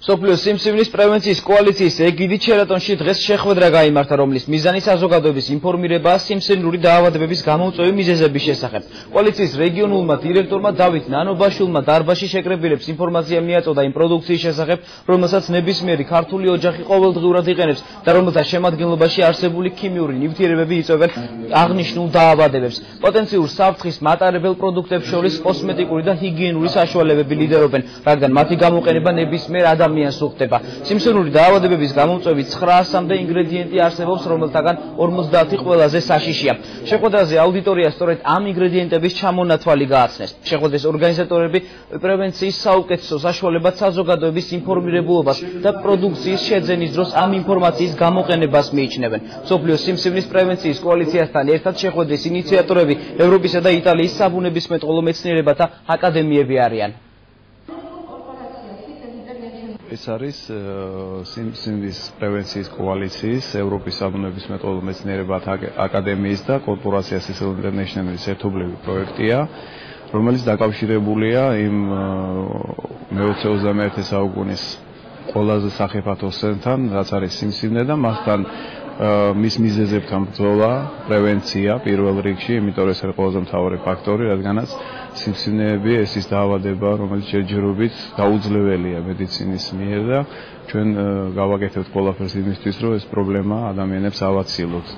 სოფლიოს სიმსივნის პრევენციის კოალიციის ეგიდით შერატონში დღეს შეხვედრა გაიმართა, რომლის მიზანი საზოგადოების ინფორმირებაა სიმსივნური დაავადებების გამომწვევი მიზეზების შესახებ. კოალიციის რეგიონულმა დირექტორმა დავით ნანობაშვილმა დარბაში შეკრებილებს ინფორმაცია მიაწოდა იმ პროდუქციის შესახებ, რომელსაც ნებისმიერი ქართული ოჯახი ყოველდღიურად იყენებს და რომელთა შემადგენლობაში არსებული ქიმიური ნივთიერებები იწვევენ აღნიშნულ დაავადებებს. პოტენციურ საფრთხის მატარებელ პროდუქტებს შორის კოსმეტიკური და ჰიგიენური საშუალებები ლიდერობენ, რადგან მათი გამოყენება ნებისმიერ ადამიანს ადამიანს უხდება. სიმსივნური დაავადებების გამომწვევი 900-მდე ინგრედიენტი არსებობს, რომელთაგან 50 ყველაზე საშიშია. შეხვედრაზე აუდიტორია სწორედ ამ ინგრედიენტების ჩამონათვალი გააცნეს. შეხვედრის ორგანიზატორები პრევენციის საუკეთესო საშუალებად საზოგადოების ინფორმირებულობას და პროდუქციის შეძენის დროს ამ ინფორმაციის გამოყენებას მიიჩნევენ. სოფლიოს სიმსივნის პრევენციის კოალიციასთან ერთად შეხვედრის ინიციატორები ევროპისა და იტალიის საბუნებისმეტყველო მეცნიერებათა აკადემიები არიან. ეს არის სიმსიმვის პრევენციის კოალიციის ევროპის საბუნების მეტყველო მეცნიერებათა აკადემიის და კორპორაცია Cecil International-ის ერთობლივი პროექტია, რომელიც დაკავშირებულია იმ მე-21 საუკუნის ყველაზე სახიფათო სენთან, რაც არის სიმსივნე და მასთან მის მიზეზებთან ბრძოლა, პრევენცია პირველ რიგში, იმიტომ რომ ეს არის ყველაზე მთავარი ფაქტორი, რადგანაც სიმსივნეები ეს ის დაავადება, რომელიც შეჯერობით დაუძლებელია მედიცინის მიერ და ჩვენ გავაკეთებთ ყველაფერს იმისთვის, რომ ეს პრობლემა ადამიანებს ავაცილოთ.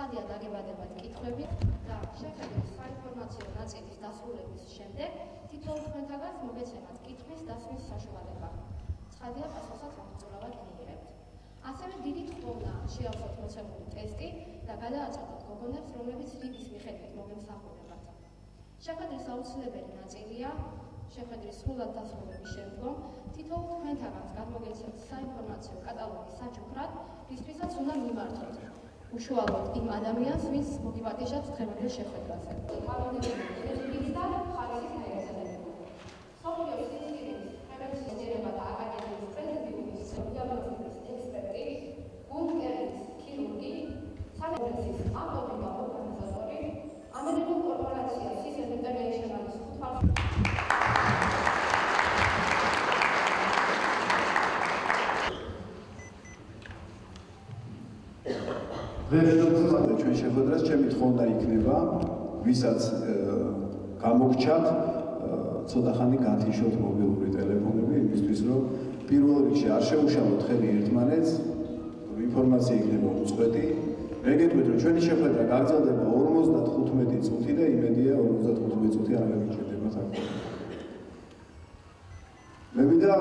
ცხადია დაგებადებათ კითხვები და შეხედვით საინფორმაციო ნაწილის დასრულების შემდეგ თითოეულ თქვენთაგანს მოგეცემათ კითხვის დასმის საშუალება. ცხადია პასუხსაც ამოწურავად მიიღებთ. ასევე დიდი თხოვნა შეავსოთ მოცემული ტესტი და გადააწყვეტოთ გოგონებს, რომლებიც რიგის მიხედვით მოგემსახურებათ. შეხედვის აუცილებელი ნაწილია შეხვედრის სრულად დასრულების შემდგომ თითოეულ თქვენთანაც გადმოგეცემთ საინფორმაციო კატალოგი საჩუქრად, რისთვისაც უნდა მიმართოთ. უშუალოდ იმ ადამიანს, ვინც მოგიპატიჟებს დღევანდელ შეხვედრაზე. კანონები ვერდოთმანდა ჩვენ შეხვედრას ჩემი თხოვნა იქნება ვისაც გამოგჩათ ცოტა ხანი გათიშოთ მობილური ტელეფონები იმისთვის რომ პირველ რიგში არ შეუშალოთ ხელი ერთმანეთს ინფორმაცია იქნება უწყვეტი. მე გეტყვით რომ ჩვენი შეხვედრა გაგრძელდება 55 წუთი და იმედია 55 წუთი არ გაგიჭირდება თქო მე მინდა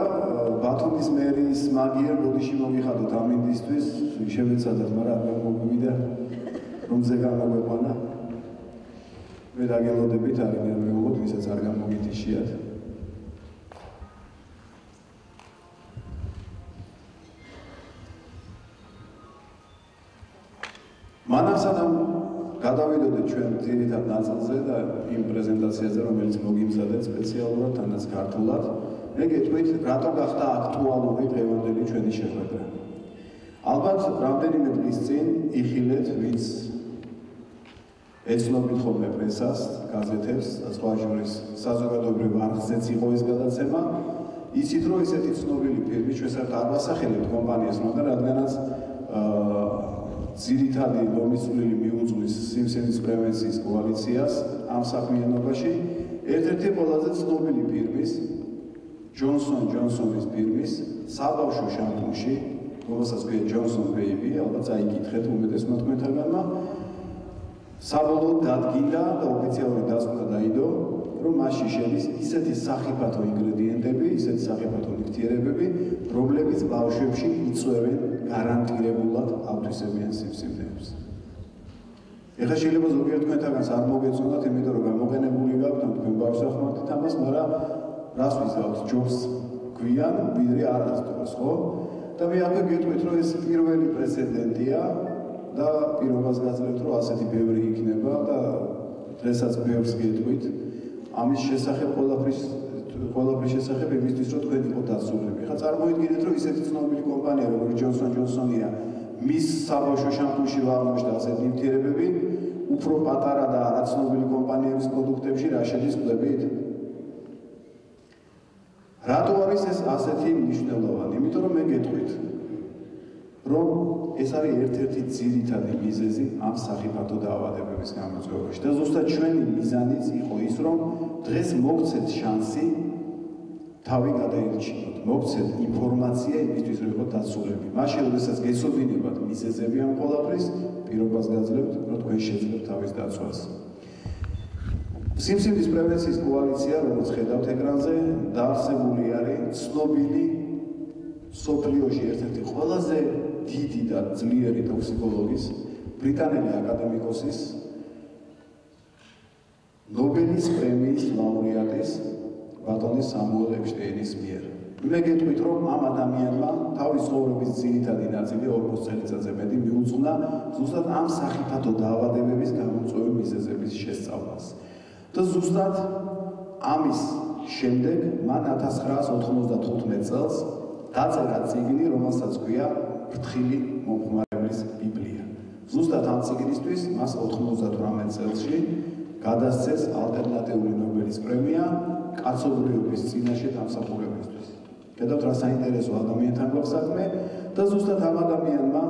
ბათუმის მერის მაგიერ ბოდიში მოგიხადოთ ამინდისთვის შევეცადოთ მაგრამ არ მომივიდა რომ ზე გამოგვეყვანა მე დაგელოდებით არ მე მეუღოთ ვისაც არ გამოგითიშიათ მანამ სანამ გადავიდოდეთ ჩვენ ძირითად ნაწილზე და იმ პრეზენტაციაზე რომელიც მოგიმზადეთ სპეციალურად თანაც ქართულად მე გეტყვით, რატო გახდა აქტუალური დღევანდელი ჩვენი შეხვედრა. ალბათ რამდენიმე დღის წინ იხილეთ, ვინც ეცნობით ხოლმე პრესას, გაზეთებს, სხვა ჟურის საზოგადოებრივ არხზეც იყო ეს გადაცემა. ისიც რომ ესეთი ცნობილი ფირმი ჩვენსათ არ ვასახელებთ კომპანიას, მაგრამ რადგანაც აა ძირითადი ლომისული მიუძღვის სიმსენის პრევენციის კოალიციას ამ საქმიანობაში ერთ-ერთი ყველაზე ცნობილი ფირმის ჯონსონ ჯონსონის ფირმის საბავშვო შამპუნში, რომელსაც ქვია ჯონსონ ბეიბი, ალბათ წაიკითხეთ უმეტესმა თქვენთაგანმა. საბოლოოდ დადგინდა და ოფიციალური დასკვნა დაიდო, რომ მასში შედის ისეთი სახიფათო ინგრედიენტები, ისეთი სახიფათო ნივთიერებები, რომლებიც ბავშვებში იწვევენ გარანტირებულად ავტისებიან სიმსივნეებს. ეხლა შეიძლება ზოგიერთ თქვენთაგანს არ მოგეწონათ, იმიტომ რომ გამოყენებული გაქვთ ამ თქვენ ბავშვს ახმართ ამას, მაგრამ რას ვიზავთ ჯობს გვიან, ვიდრე არასდროს, ხო? და მე აქ გეტყვით, რომ ეს პირველი პრეცედენტია და პირობას გაძლევთ, რომ ასეთი ბევრი იქნება და დღესაც ბევრს გეტყვით. ამის შესახებ ყველაფრის ყველაფრის შესახებ იმისთვის, რომ თქვენ იყო დაცულები. ხა წარმოიდგინეთ, რომ ისეთი ცნობილი კომპანია, როგორც Johnson Johnson-ია, მის საბავშვო შამპუნში ვაღმოჩნდა ასეთი ნივთიერებები, უფრო პატარა და არაცნობილი კომპანიების პროდუქტებში რა შედის კლებით? რატო არის ეს ასეთი მნიშვნელოვანი? იმიტომ რომ მე გეტყვით, რომ ეს არის ერთ-ერთი ძირითადი მიზეზი ამ სახიფათო დაავადებების გამოწვევაში. და ზუსტად ჩვენი მიზანიც იყო ის, რომ დღეს მოგცეთ შანსი თავი გადაილჩინოთ, მოგცეთ ინფორმაცია იმისთვის, რომ იყოთ დაცულები. მაშინ, როდესაც გეცოდინებათ მიზეზები ამ ყველაფრის, პირობას გაძლევთ, რომ თქვენ შეძლებთ თავის დაცვას. სიმსივნის პრევენციის კოალიცია, როგორც ხედავთ ეკრანზე, დაარსებული არის ცნობილი სოფლიოში ერთ-ერთი ყველაზე დიდი და ძლიერი ტოქსიკოლოგის ბრიტანელი აკადემიკოსის ნობელის პრემიის ლაურეატის ბატონი სამუელ ეპშტეინის მიერ. მე გეტყვით რომ ამ ადამიანმა თავის ცხოვრების ძირითადი ნაწილი 40 წელიწადზე მეტი მიუძღვნა ზუსტად ამ სახიფათო დაავადებების გამოწვევი მიზეზების შესწავლას. და ზუსტად ამის შემდეგ მან 1995 წელს დაწერა წიგნი, რომელსაც ქვია ფრთხილი მომხმარებლის ბიბლია. ზუსტად ამ წიგნისთვის მას 98 წელსში გადასცეს ალტერნატიული ნობელის პრემია კაცობრიობის წინაშე დამსახურებისთვის. გადავთ რა საინტერესო ადამიანთან გვაქვს საქმე და ზუსტად ამ ადამიანმა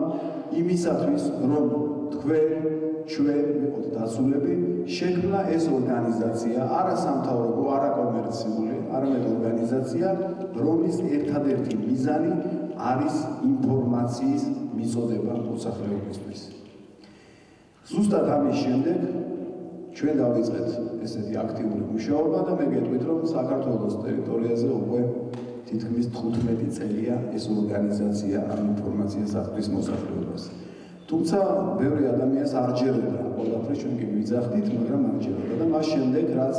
იმისათვის რომ თქვენ ჩვენ ვიყოთ დაცულები, შექმნა ეს ორგანიზაცია, არა სამთავრობო, არა კომერციული, არამედ ორგანიზაცია, რომლის ერთადერთი მიზანი არის ინფორმაციის მიწოდება მოსახლეობისთვის. ზუსტად ამის შემდეგ ჩვენ დავიწყეთ ესეთი აქტიური მუშაობა და მე გეტყვით, რომ საქართველოს ტერიტორიაზე უკვე თითქმის 15 წელია ეს ორგანიზაცია ამ ინფორმაციას აწვის მოსახლეობას. თუმცა ბევრი ადამიანს არ ჯეროდა, ყველაფერი ჩვენ კი ვიძახდით, მაგრამ არ ჯეროდა და მას შემდეგ რაც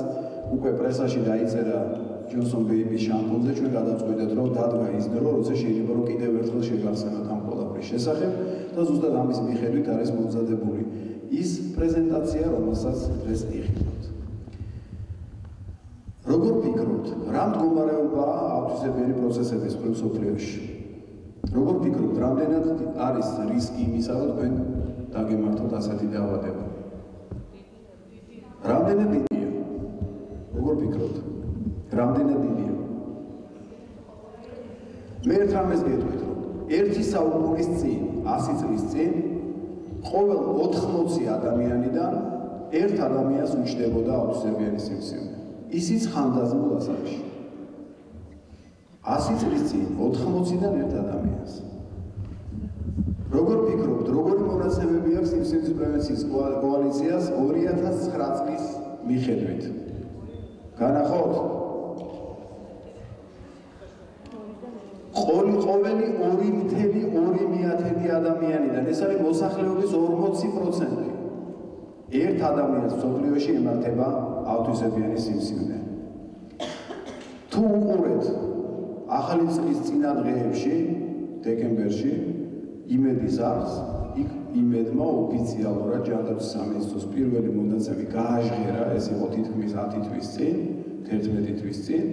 უკვე პრესაში დაიწერა ჯონსონ ბეიბის შამპუნზე ჩვენ გადავწყვიტეთ რომ დადგა ის დრო, როცა შეიძლება რომ კიდევ ერთხელ შეგახსენოთ ამ ყველაფრის შესახებ და ზუსტად ამის მიხედვით არის მომზადებული ის პრეზენტაცია, რომელსაც დღეს იღებთ. როგორ ფიქრობთ, რა მდგომარეობაა ავტიზებიანი პროცესების ყველა სოფლიოში? როგორ ფიქრობთ, რამდენად არის რისკი იმისა, რომ თქვენ დაგემართოთ ასეთი დაავადება? რამდენად დიდია? როგორ ფიქრობთ? რამდენად დიდია? მე ერთ რამეს გეტყვით, რომ ერთი საუკუნის წინ, 100 წლის წინ, ყოველ 80 ადამიანიდან ერთ ადამიანს უჩნდებოდა აუტიზმიანი სიმსივნე. ისიც ხანდაზმულ ასაკში. 100 წლის წინ 80-დან ერთ ადამიანს. როგორ ფიქრობთ, როგორი მონაცემები აქვს სიმსივნის პრევენციის კოალიციას 2009 წლის მიხედვით? განახოთ? ყოველი ყოველი 2.2 ადამიანიდან ეს არის მოსახლეობის 40%. ერთ ადამიანს სოფლიოში ემართება ავტიზმიანი სიმსივნე. თუ უყურეთ ახალი წლის წინა დღეებში დეკემბერში იმედის აქვს იქ იმედმა ოფიციალურად ჯანდაცვის სამინისტროს პირველი მონაცემი გააჟღერა ეს იყო თითქმის 10 თვის წინ 11 თვის წინ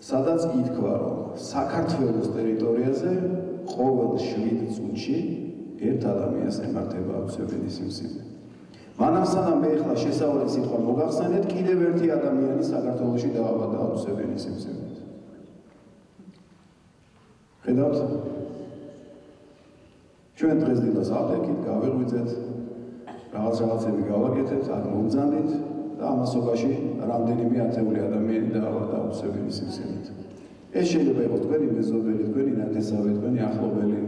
სადაც ითქვა რომ საქართველოს ტერიტორიაზე ყოველ 7 წუთში ერთ ადამიანს ემართება აუცილებელი სიმსივნე მანამდე მე ახლა შესავალი სიტყვა მოგახსენეთ კიდევ ერთი ადამიანი საქართველოში დაავადდა აუცილებელი სიმსივნე ხედავთ? ჩვენ დღეს დილას აღეკით, გავეღვიძეთ, რაღაც რაღაცები გავაკეთეთ, აქ მომძანდით და ამასობაში რამდენიმე ათეული ადამიანი დაავადდა სიმსივნით. ეს შეიძლება იყოს თქვენი მეზობელი, თქვენი ნათესავი, თქვენი ახლობელი,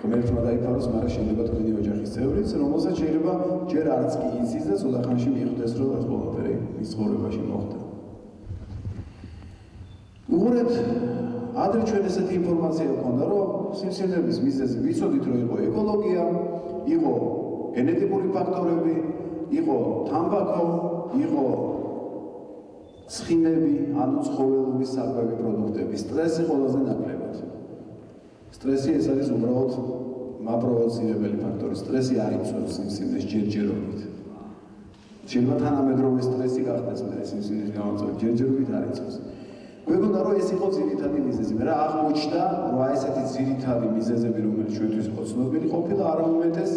ღმერთმა დაიფაროს, მაგრამ შეიძლება თქვენი ოჯახის წევრიც, რომელსაც შეიძლება ჯერ არც კი იცის და ზოდახანში მიხვდეს, რომ ეს ყველაფერი მის ცხოვრებაში მოხდა. უღურეთ ადრე ჩვენ ესეთი ინფორმაცია გქონდა, რომ სიმსივნების მიზეზი ვიცოდით, რომ იყო ეკოლოგია, იყო გენეტიკური ფაქტორები, იყო თამბაქო, იყო ცხინები, ანუ ცხოველური საკვები პროდუქტები, სტრესი ყველაზე ნაკლებად. სტრესი ეს არის უბრალოდ მაპროვოცირებელი ფაქტორი. სტრესი არ იწვევს სიმსივნის ჯერჯერობით. შეიძლება თანამედროვე სტრესი გახდეს მე სიმსივნის გამოწვევა ჯერჯერობით არ იწვევს. გვეგონდა რომ ეს იყო ძირითადი მიზეზი. მე რა აღმოჩნდა, რომ აი ესეთი ძირითადი მიზეზები, რომელიც ჩვენთვის იყო ცნობილი, ყოფილა არამომეტეს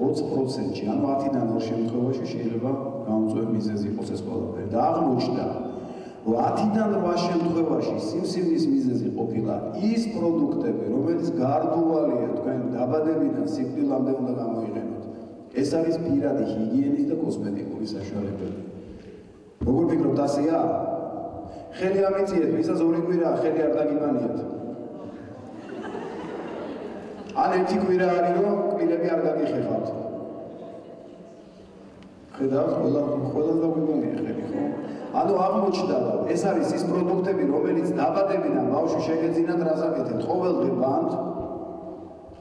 20%-ში, ანუ 10-დან 2 შემთხვევაში შეიძლება გამოწვევა მიზეზი იყოს ეს ყველაფერი. და აღმოჩნდა, რომ 10-დან 8 შემთხვევაში სიმსივნის მიზეზი ყოფილა ის პროდუქტები, რომელიც გარდუვალია თქვენ დაბადებიდან სიკვდილამდე უნდა გამოიყენოთ. ეს არის პირადი ჰიგიენის და კოსმეტიკური საშუალებები. როგორ ფიქრობთ, ასეა? ხელი ამიციეთ, ვისაც ორი კვირა ხელი არ დაგიბანიათ. ან ერთი კვირა არის რომ კბილები არ გაგიხეხავთ. ხედავთ, ყველა ყველა დაგვიგონია ხელი, ხო? ანუ აღმოჩნდა რომ ეს არის ის პროდუქტები, რომელიც დაბადებიდან ბავშვი შეგეძინათ რასაკეთებთ, ყოველდღიურად.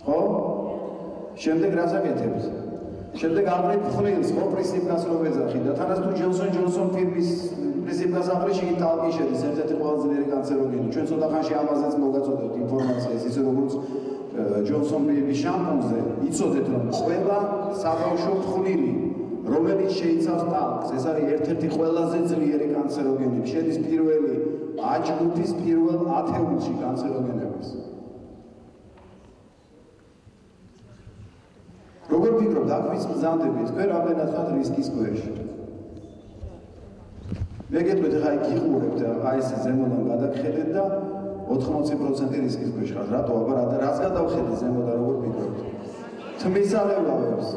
ხო? შემდეგ რასაკეთებთ? შემდეგ აღრეთ ფხნილს, ხო, პრინციპს რომ ეძახი და თანაც თუ ჯონსონ ჯონსონ ფირმის პრინციპს აღრეში იტალკი შედის ერთ-ერთი ყველაზე ძლიერი კანცეროგენი. ჩვენ ცოტა ხანში ამაზეც მოგაწოდეთ ინფორმაციას, ისე როგორც ჯონსონ ბიების შამპუნზე იცოდეთ რომ ყველა საბავშვო ფხვნილი რომელიც შეიცავს ტალკს ეს არის ერთ-ერთი ყველაზე ძლიერი კანცეროგენი შედის პირველი აჯგუფის პირველ ათეულში კანცეროგენების. როგორ ფიქრობთ აქ ვის მზანდებით თქვენ რამდენად ხართ რისკის ქვეშ? მე გეტყვით ხა იქ იყურებთ აი ეს ზემოდან გადაგხედეთ და 80% რისკის ქვეშ ხარ. რატო? აბა რა რაც გადავხედე ზემოდან როგორ ფიქრობთ? თმისაღებავებს.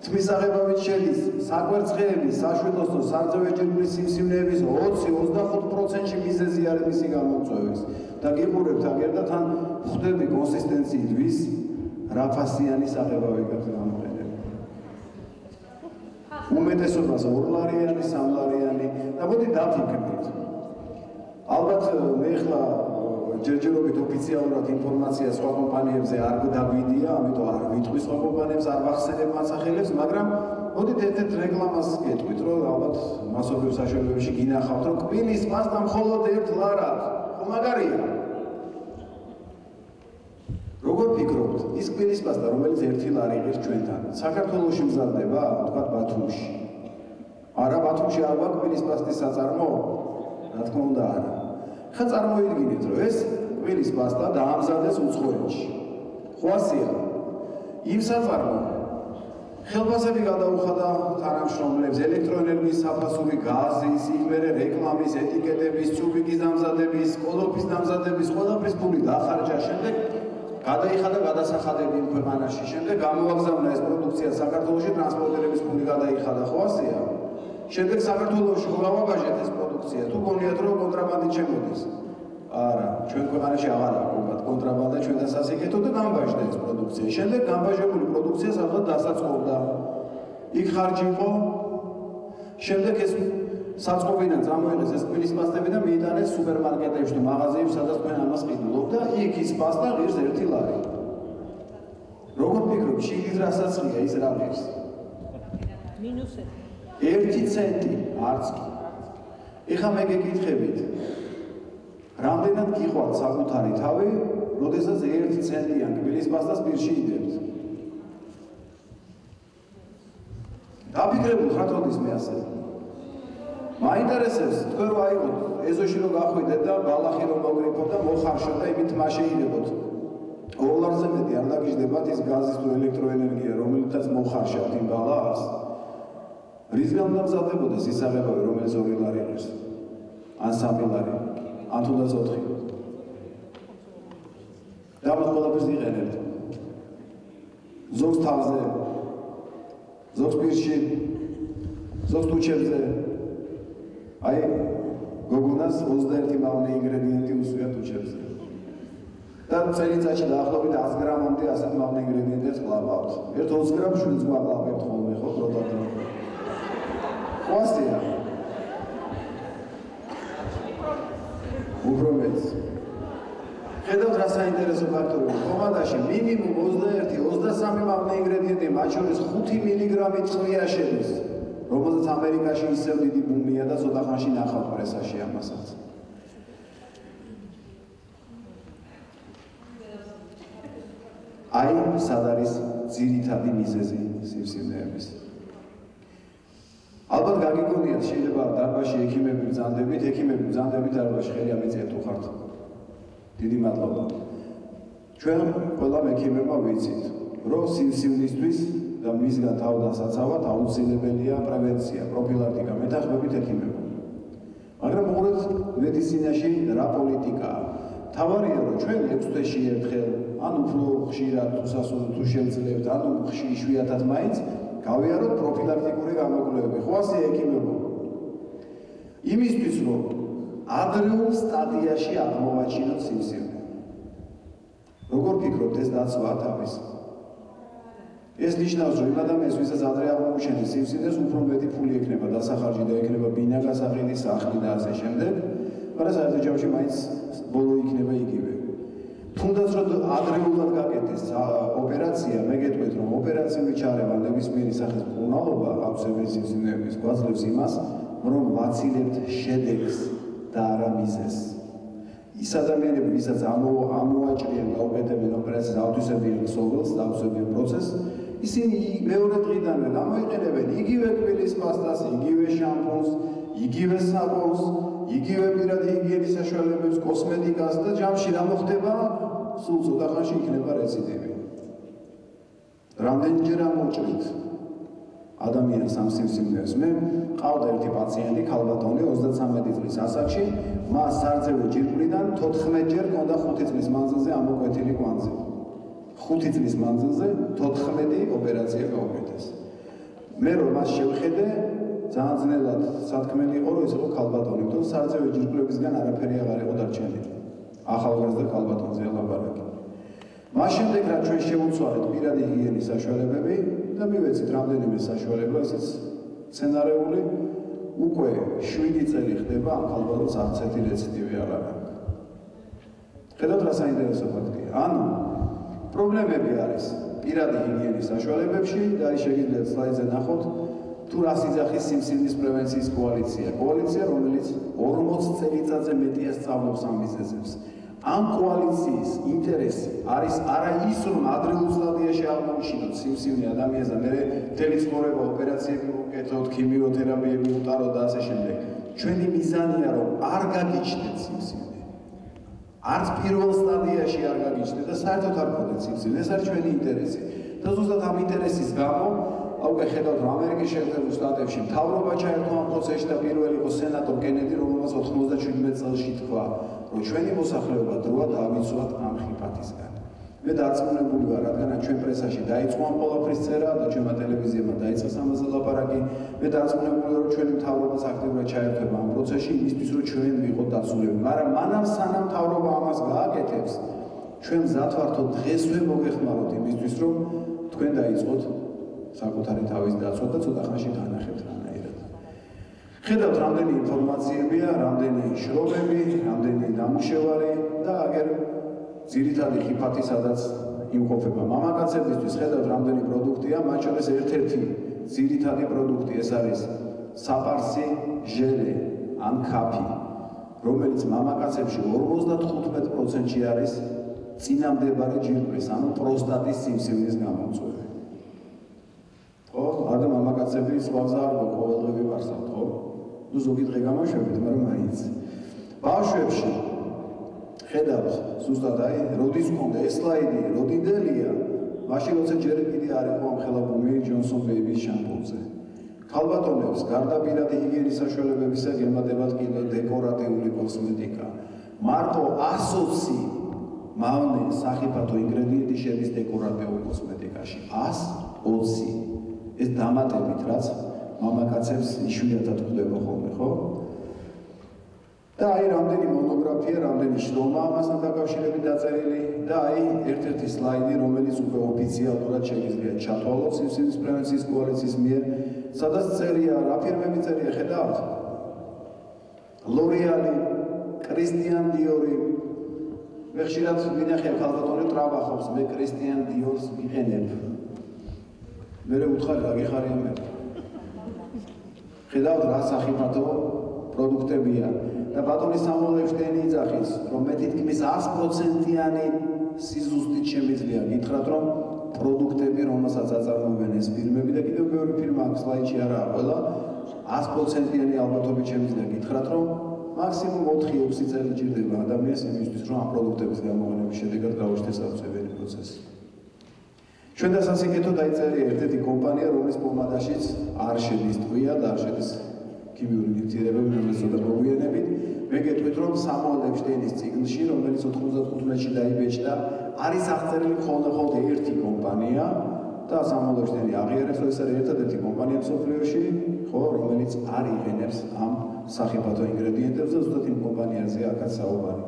თმისაღებავით შედის საკვერცხეების, საშვილოსნო, სარძევეჯერმული სიმსივნეების 20-25%-ში მიზეზი არის მისი გამოწვევის. და გიყურებთ აგერ და თან ხვდები კონსისტენციით ვის რაფასიანი საღებავი გამოყენებს. უმეტესობას ორლარიანი, სამლარიანი და მოდი დაფიქრდით. ალბათ მე ხლა ჯერჯერობით ოფიციალურად ინფორმაცია სხვა კომპანიებზე არ დაგვიდია, ამიტომ არ ვიტყვი სხვა კომპანიებს, არ ვახსენებ მასახელებს, მაგრამ მოდით ერთ-ერთ რეკლამას გეტყვით, რომ ალბათ მასობრივ საშუალებებში გინახავთ, რომ კვინის პასტა მხოლოდ ერთ ლარად. ხო მაგარია. როგორ ფიქრობთ, ის კვინის პასტა, რომელიც ერთი ლარი ღირს ჩვენთან, საქართველოსში მზადდება, თქვა ბათუმში. არა ბათუმში არ ვაქვს კვინის პასტის საწარმო? რა თქმა უნდა არა. ხა წარმოიდგინეთ რომ ეს კვილის პასტა დაამზადეს უცხოეთში. ხო ასია იმ საწარმო ხელფასები გადაუხადა თანამშრომლებს ელექტროენერგიის საფასური გაზის იმერე რეკლამის ეტიკეტების ცუბიკის დამზადების კოლოფის დამზადების ყველაფრის ფული დახარჯა. შემდეგ გადაიხადა გადასახადები იმ ქვეყანაში. შემდეგ გამოაგზავნა ეს პროდუქცია საქართველოში ტრანსპორტერების ფული გადაიხადა. ხო ასია შემდეგ საქართველოს გავაბაჟეთ ეს პროდუქცია. თუ გონიათ რომ კონტრაბანდით შემოდის. არა, ჩვენ ქვეყანაში აღარ აქვს კონტრაბანდა ჩვენ და სასიკეთო და გამბაჟდა ეს პროდუქცია. შემდეგ გამბაჟებული პროდუქცია სადღაც დასაწყობდა. იქ ხარჯი იყო. შემდეგ ეს საწყობიდან წარმოიღეს ეს კვილის პასტები და მიიტანეს სუპერმარკეტებში და მაღაზიებში, სადაც თქვენ ამას ყიდულობ და იქ ის პასტა ღირს 1 ლარი. როგორ ფიქრობ, შეიძლება რასაც ის რა ღირს? მინუს 1 1 ცენტი არც კი. ეხა მე გეკითხებით. რამდენად გიყვართ საკუთარი თავი, როდესაც 1 ცენტიან კბილის პასტას პირში იდებთ? დაფიქრებულ ხართ როდის მე ასე? მაინტერესებს თქვენ რა იყოთ ეზოში რომ გახვიდეთ და ბალახი რომ მოგრიფოთ და მოხარშოთ და იმით მაშეინებოთ. ოლარზე მეტი არ დაგიждდებათ ის გაზის თუ ელექტროენერგია რომელიცაც მოხარშავთ იმ ბალახს? რის გამომზადებოდა სისაღებავი რომელიც ორი ლარი არის ან სამი ლარი. ან თუნდაც ოთხი. და მას ყველაფერს იყენებთ. ზოგს თავზე ზოგს პირში ზოგს თუჩებზე. აი გოგონას 21 მავნე ინგრედიენტი უსვია თუჩებზე. და წელიწადში დაახლოებით 100 გრამამდე ასეთ მავნე ინგრედიენტებს ყლავავთ. ერთ 20 გრამს შვილს გვაყლავებთ ხოლმე ხო პროდუქტი. ყვასია. უფრო მეც. ხედავთ რა საინტერესო ფაქტორია. კომანდაში მინიმუმ 21-23 მავნე ინგრედიენტი, მათ შორის 5 მილიგრამი წყლია შედის, რომელზეც ამერიკაში ისევ დიდი ბუმია და ცოტა ხანში ნახავთ პრესაში ამასაც. აი, სად არის ძირითადი მიზეზი სიმსივნეების? ალბათ გაგიგონიათ, შეიძლება დარბაში ექიმები ბრძანდებით, ექიმები ბრძანდებით დარბაში ხელი ამიწიეთ უხართ. დიდი მადლობა. ჩვენ ყველა ექიმებმა ვიცით, რომ სიმსივნისთვის და მისგან თავდასაცავად აუცილებელია პრევენცია, პროფილაქტიკა, მეტახმებით ექიმებმა. მაგრამ უყურეთ მედიცინაში რა პოლიტიკაა. თავარია რომ ჩვენ 6 თვეში ერთხელ ან უფრო ხშირად უსასრულო თუ შევძლებთ ან ხშირ იშვიათად მაინც გავიაროთ პროფილაქტიკური გამოკვლევები. ხო ასე ექიმებო? იმისთვის რომ ადრეულ სტადიაში აღმოვაჩინოთ სიმსივნე როგორ ფიქრობთ ეს დაცვა თავის? ეს ნიშნავს რომ იმ ადამიანს ვისაც ადრე აღმოუჩენს სიმსივნეს უფრო მეტი ფული ექნება დასახარჯი და ექნება ბინა გასაყიდი სახლი და ასე შემდეგ. მაგრამ საერთო ჯამში მაინც ბოლო იქნება იგივე. თუნდაც რომ ადრეულად გაკეთდეს ოპერაცია, მე გეტყვით რომ ოპერაციული ჩარევა ნებისმიერი სახის მკურნალობა აბსოლუტის სიმსივნეების გვაძლევს იმას, რომ ვაცილებთ შედეგს და არა მიზეს. ის ადამიანები, ვისაც ამოაჭრიან გაუკეთებენ ოპერაციას, აუთვისებიან სოველს, დაუსებიან პროცესს, ისინი მეორე დღიდანვე გამოიყენებენ იგივე კბილის პასტას, იგივე შამპუნს, იგივე საბონს, იგივე პირადი ჰიგიენის საშუალებებს, კოსმეტიკას და ჯამში რა მოხდება? სულ ცოტა ხანში იქნება რეციდივი. რამდენჯერ ამოჭრით ადამიანს ამ სიმსივნეს მე ყავდა ერთი პაციენტი ქალბატონი 33 წლის ასაკში მას სარძევო ჯირკვლიდან 14 ჯერ ქონდა 5 წლის მანძილზე ამოკვეთილი კვანძი 5 წლის მანძილზე 14 ოპერაცია გაუკეთეს მე რომ მას შევხედე ძალიან ძნელად სათქმელი იყო რომ ეს იყო ქალბატონი, თუმცა საერთოდ ჯირკვლებისგან არაფერი აღარ იყო დარჩენილი. ახალგაზრდა ქალბატონზე ლაბარაკი. მას შემდეგ რა ჩვენ შეუცვალეთ პირადი ჰიგიენის საშუალებები და მივეცით რამდენიმე საშუალება, ისიც სცენარეული უკვე 7 წელი ხდება ამ ქალბატონს არც ერთი რეციდივი არ აქვს. ხედავთ რა საინტერესო ფაქტია. ანუ პრობლემები არის პირადი ჰიგიენის საშუალებებში და ის შეგიძლიათ სლაიდზე ნახოთ თუ რა სიძახის სიმსივნის პრევენციის კოალიცია, კოალიცია, რომელიც 40 წელიწადზე მეტია სწავლობს ამ მიზეზებს. ამ კოალიციის ინტერესი არის არა ის, რომ ადრეულ სტადიაში აღმოჩინოთ სიმსივნე ადამიანს და მე მთელი ცხოვრება ოპერაციები უკეთოთ, ქიმიოთერაპიები უტაროთ და ასე შემდეგ. ჩვენი მიზანია, რომ არ გაგიჩნდეთ სიმსივნე. არც პირველ სტადიაში არ გაგიჩნდეთ და საერთოდ არ გქონდეთ სიმსივნე. ეს არის ჩვენი ინტერესი. და ზუსტად ამ ინტერესის გამო აუგე ხედავთ რომ ამერიკის შეერთებულ შტატებში მთავრობა ჩაერთო ამ პროცესში და პირველი იყო სენატორ კენედი რომელმაც 97 წელს თქვა რომ ჩვენი მოსახლეობა დროა დაავიწყოთ ამ ხიფათისგან. მე დარწმუნებული ვარ რადგან ჩვენ პრესაში დაიწყო ამ ყველაფრის წერა და ჩვენმა ტელევიზიებმა დაიწყეს ამაზე ლაპარაკი მე დარწმუნებული ვარ რომ ჩვენი მთავრობაც აქტიურად ჩაერთვება ამ პროცესში იმისთვის რომ ჩვენ ვიყოთ დაცულები. მაგრამ მანამ სანამ მთავრობა ამას გააკეთებს ჩვენ მზად ვართ დღესვე მოგეხმაროთ იმისთვის რომ თქვენ დაიწყოთ საკუთარი თავის დაცვა და ცოტა ხანში თანახებთ რანაირად. ხედავთ რამდენი ინფორმაციებია, რამდენი შრომები, რამდენი დამუშევარი და აგერ ძირითადი ხიფათი სადაც იმყოფება მამაკაცებისთვის ხედავთ რამდენი პროდუქტია, მათ შორის ერთ-ერთი ძირითადი პროდუქტი ეს არის საპარსი ჟელე ან კაფი, რომელიც მამაკაცებში 55%-ში არის წინამდებარე ჯირკვლის, ანუ პროსტატის სიმსივნის გამომწვევი. ხო? ადა მამაკაცები სხვაზე არ ყოველდღე ვარსავთ, ხო? ნუ ზოგი დღე გამოშვებით, მაგრამ მაინც. ბავშვებში ხედავთ, ზუსტად აი, როდის მქონდა ეს სლაიდი, როდინდელია, მაშინ როცა ჯერ კიდე არ იყო ამ ხელაბუმი ჯონსონ ბეიბის შამპუნზე. ქალბატონებს გარდა პირადი ჰიგიენის საშუალებებისა გემატებათ კიდევ დეკორატიული კოსმეტიკა. მარტო 120 მავნე სახიფათო ინგრედიენტი შედის დეკორატიულ კოსმეტიკაში. 120 ეს დამატებით რაც მამაკაცებს იშვიათად ხვდება ხოლმე, ხო? და აი რამდენი მონოგრაფია, რამდენი შრომა ამასთან დაკავშირებით დაწერილი და აი ერთ-ერთი სლაიდი, რომელიც უკვე ოფიციალურად შეგიძლიათ ჩათვალოთ სიმსივნის პრევენციის კოალიციის მიერ, სადაც წერია, რა ფირმები წერია, ხედავთ? ლორიალი, კრისტიან დიორი. მე ხშირად მინახე ქალბატონი ტრაბახობს, მე კრისტიან დიორს ვიყენებ. მე რე უთხარი რა გიხარია მე. ხედავთ რა სახიფათო პროდუქტებია და ბატონი სამუელ ეფშტეინი იძახის რომ მე თითქმის 100%-იანი სიზუსტით შემიძლია გითხრათ რომ პროდუქტები რომელსაც აწარმოებენ ეს ფირმები და კიდევ ბევრი ფირმა აქ სლაიდში არაა ყველა 100%-იანი ალბათობით შემიძლია გითხრათ რომ მაქსიმუმ 4-6 წელი ჭირდება ადამიანს იმისთვის რომ ამ პროდუქტების გამოყენების შედეგად გაუჩნდეს აღწევიანი პროცესი ჩვენ დასასიკეთო დაიწერია ერთ-ერთი კომპანია რომლის პომადაშიც არ შედის ტყვია და არ შედის ქიმიური ნივთიერებები, რომელსაც უნდა მოგვიანებით. მე გეტყვით, რომ სამუელ ეფშტეინის ციკლში, რომელიც 95-ში დაიბეჭდა, არის აღწერილი ხოლმე-ხოლმე ერთი კომპანია და სამუელ ეფშტეინი აღიარებს, რომ ეს არის ერთადერთი კომპანია მსოფლიოში, ხო, რომელიც არ იღენებს ამ სახიფათო ინგრედიენტებს და ზუსტად იმ კომპანიაზე აქაც საუბარი.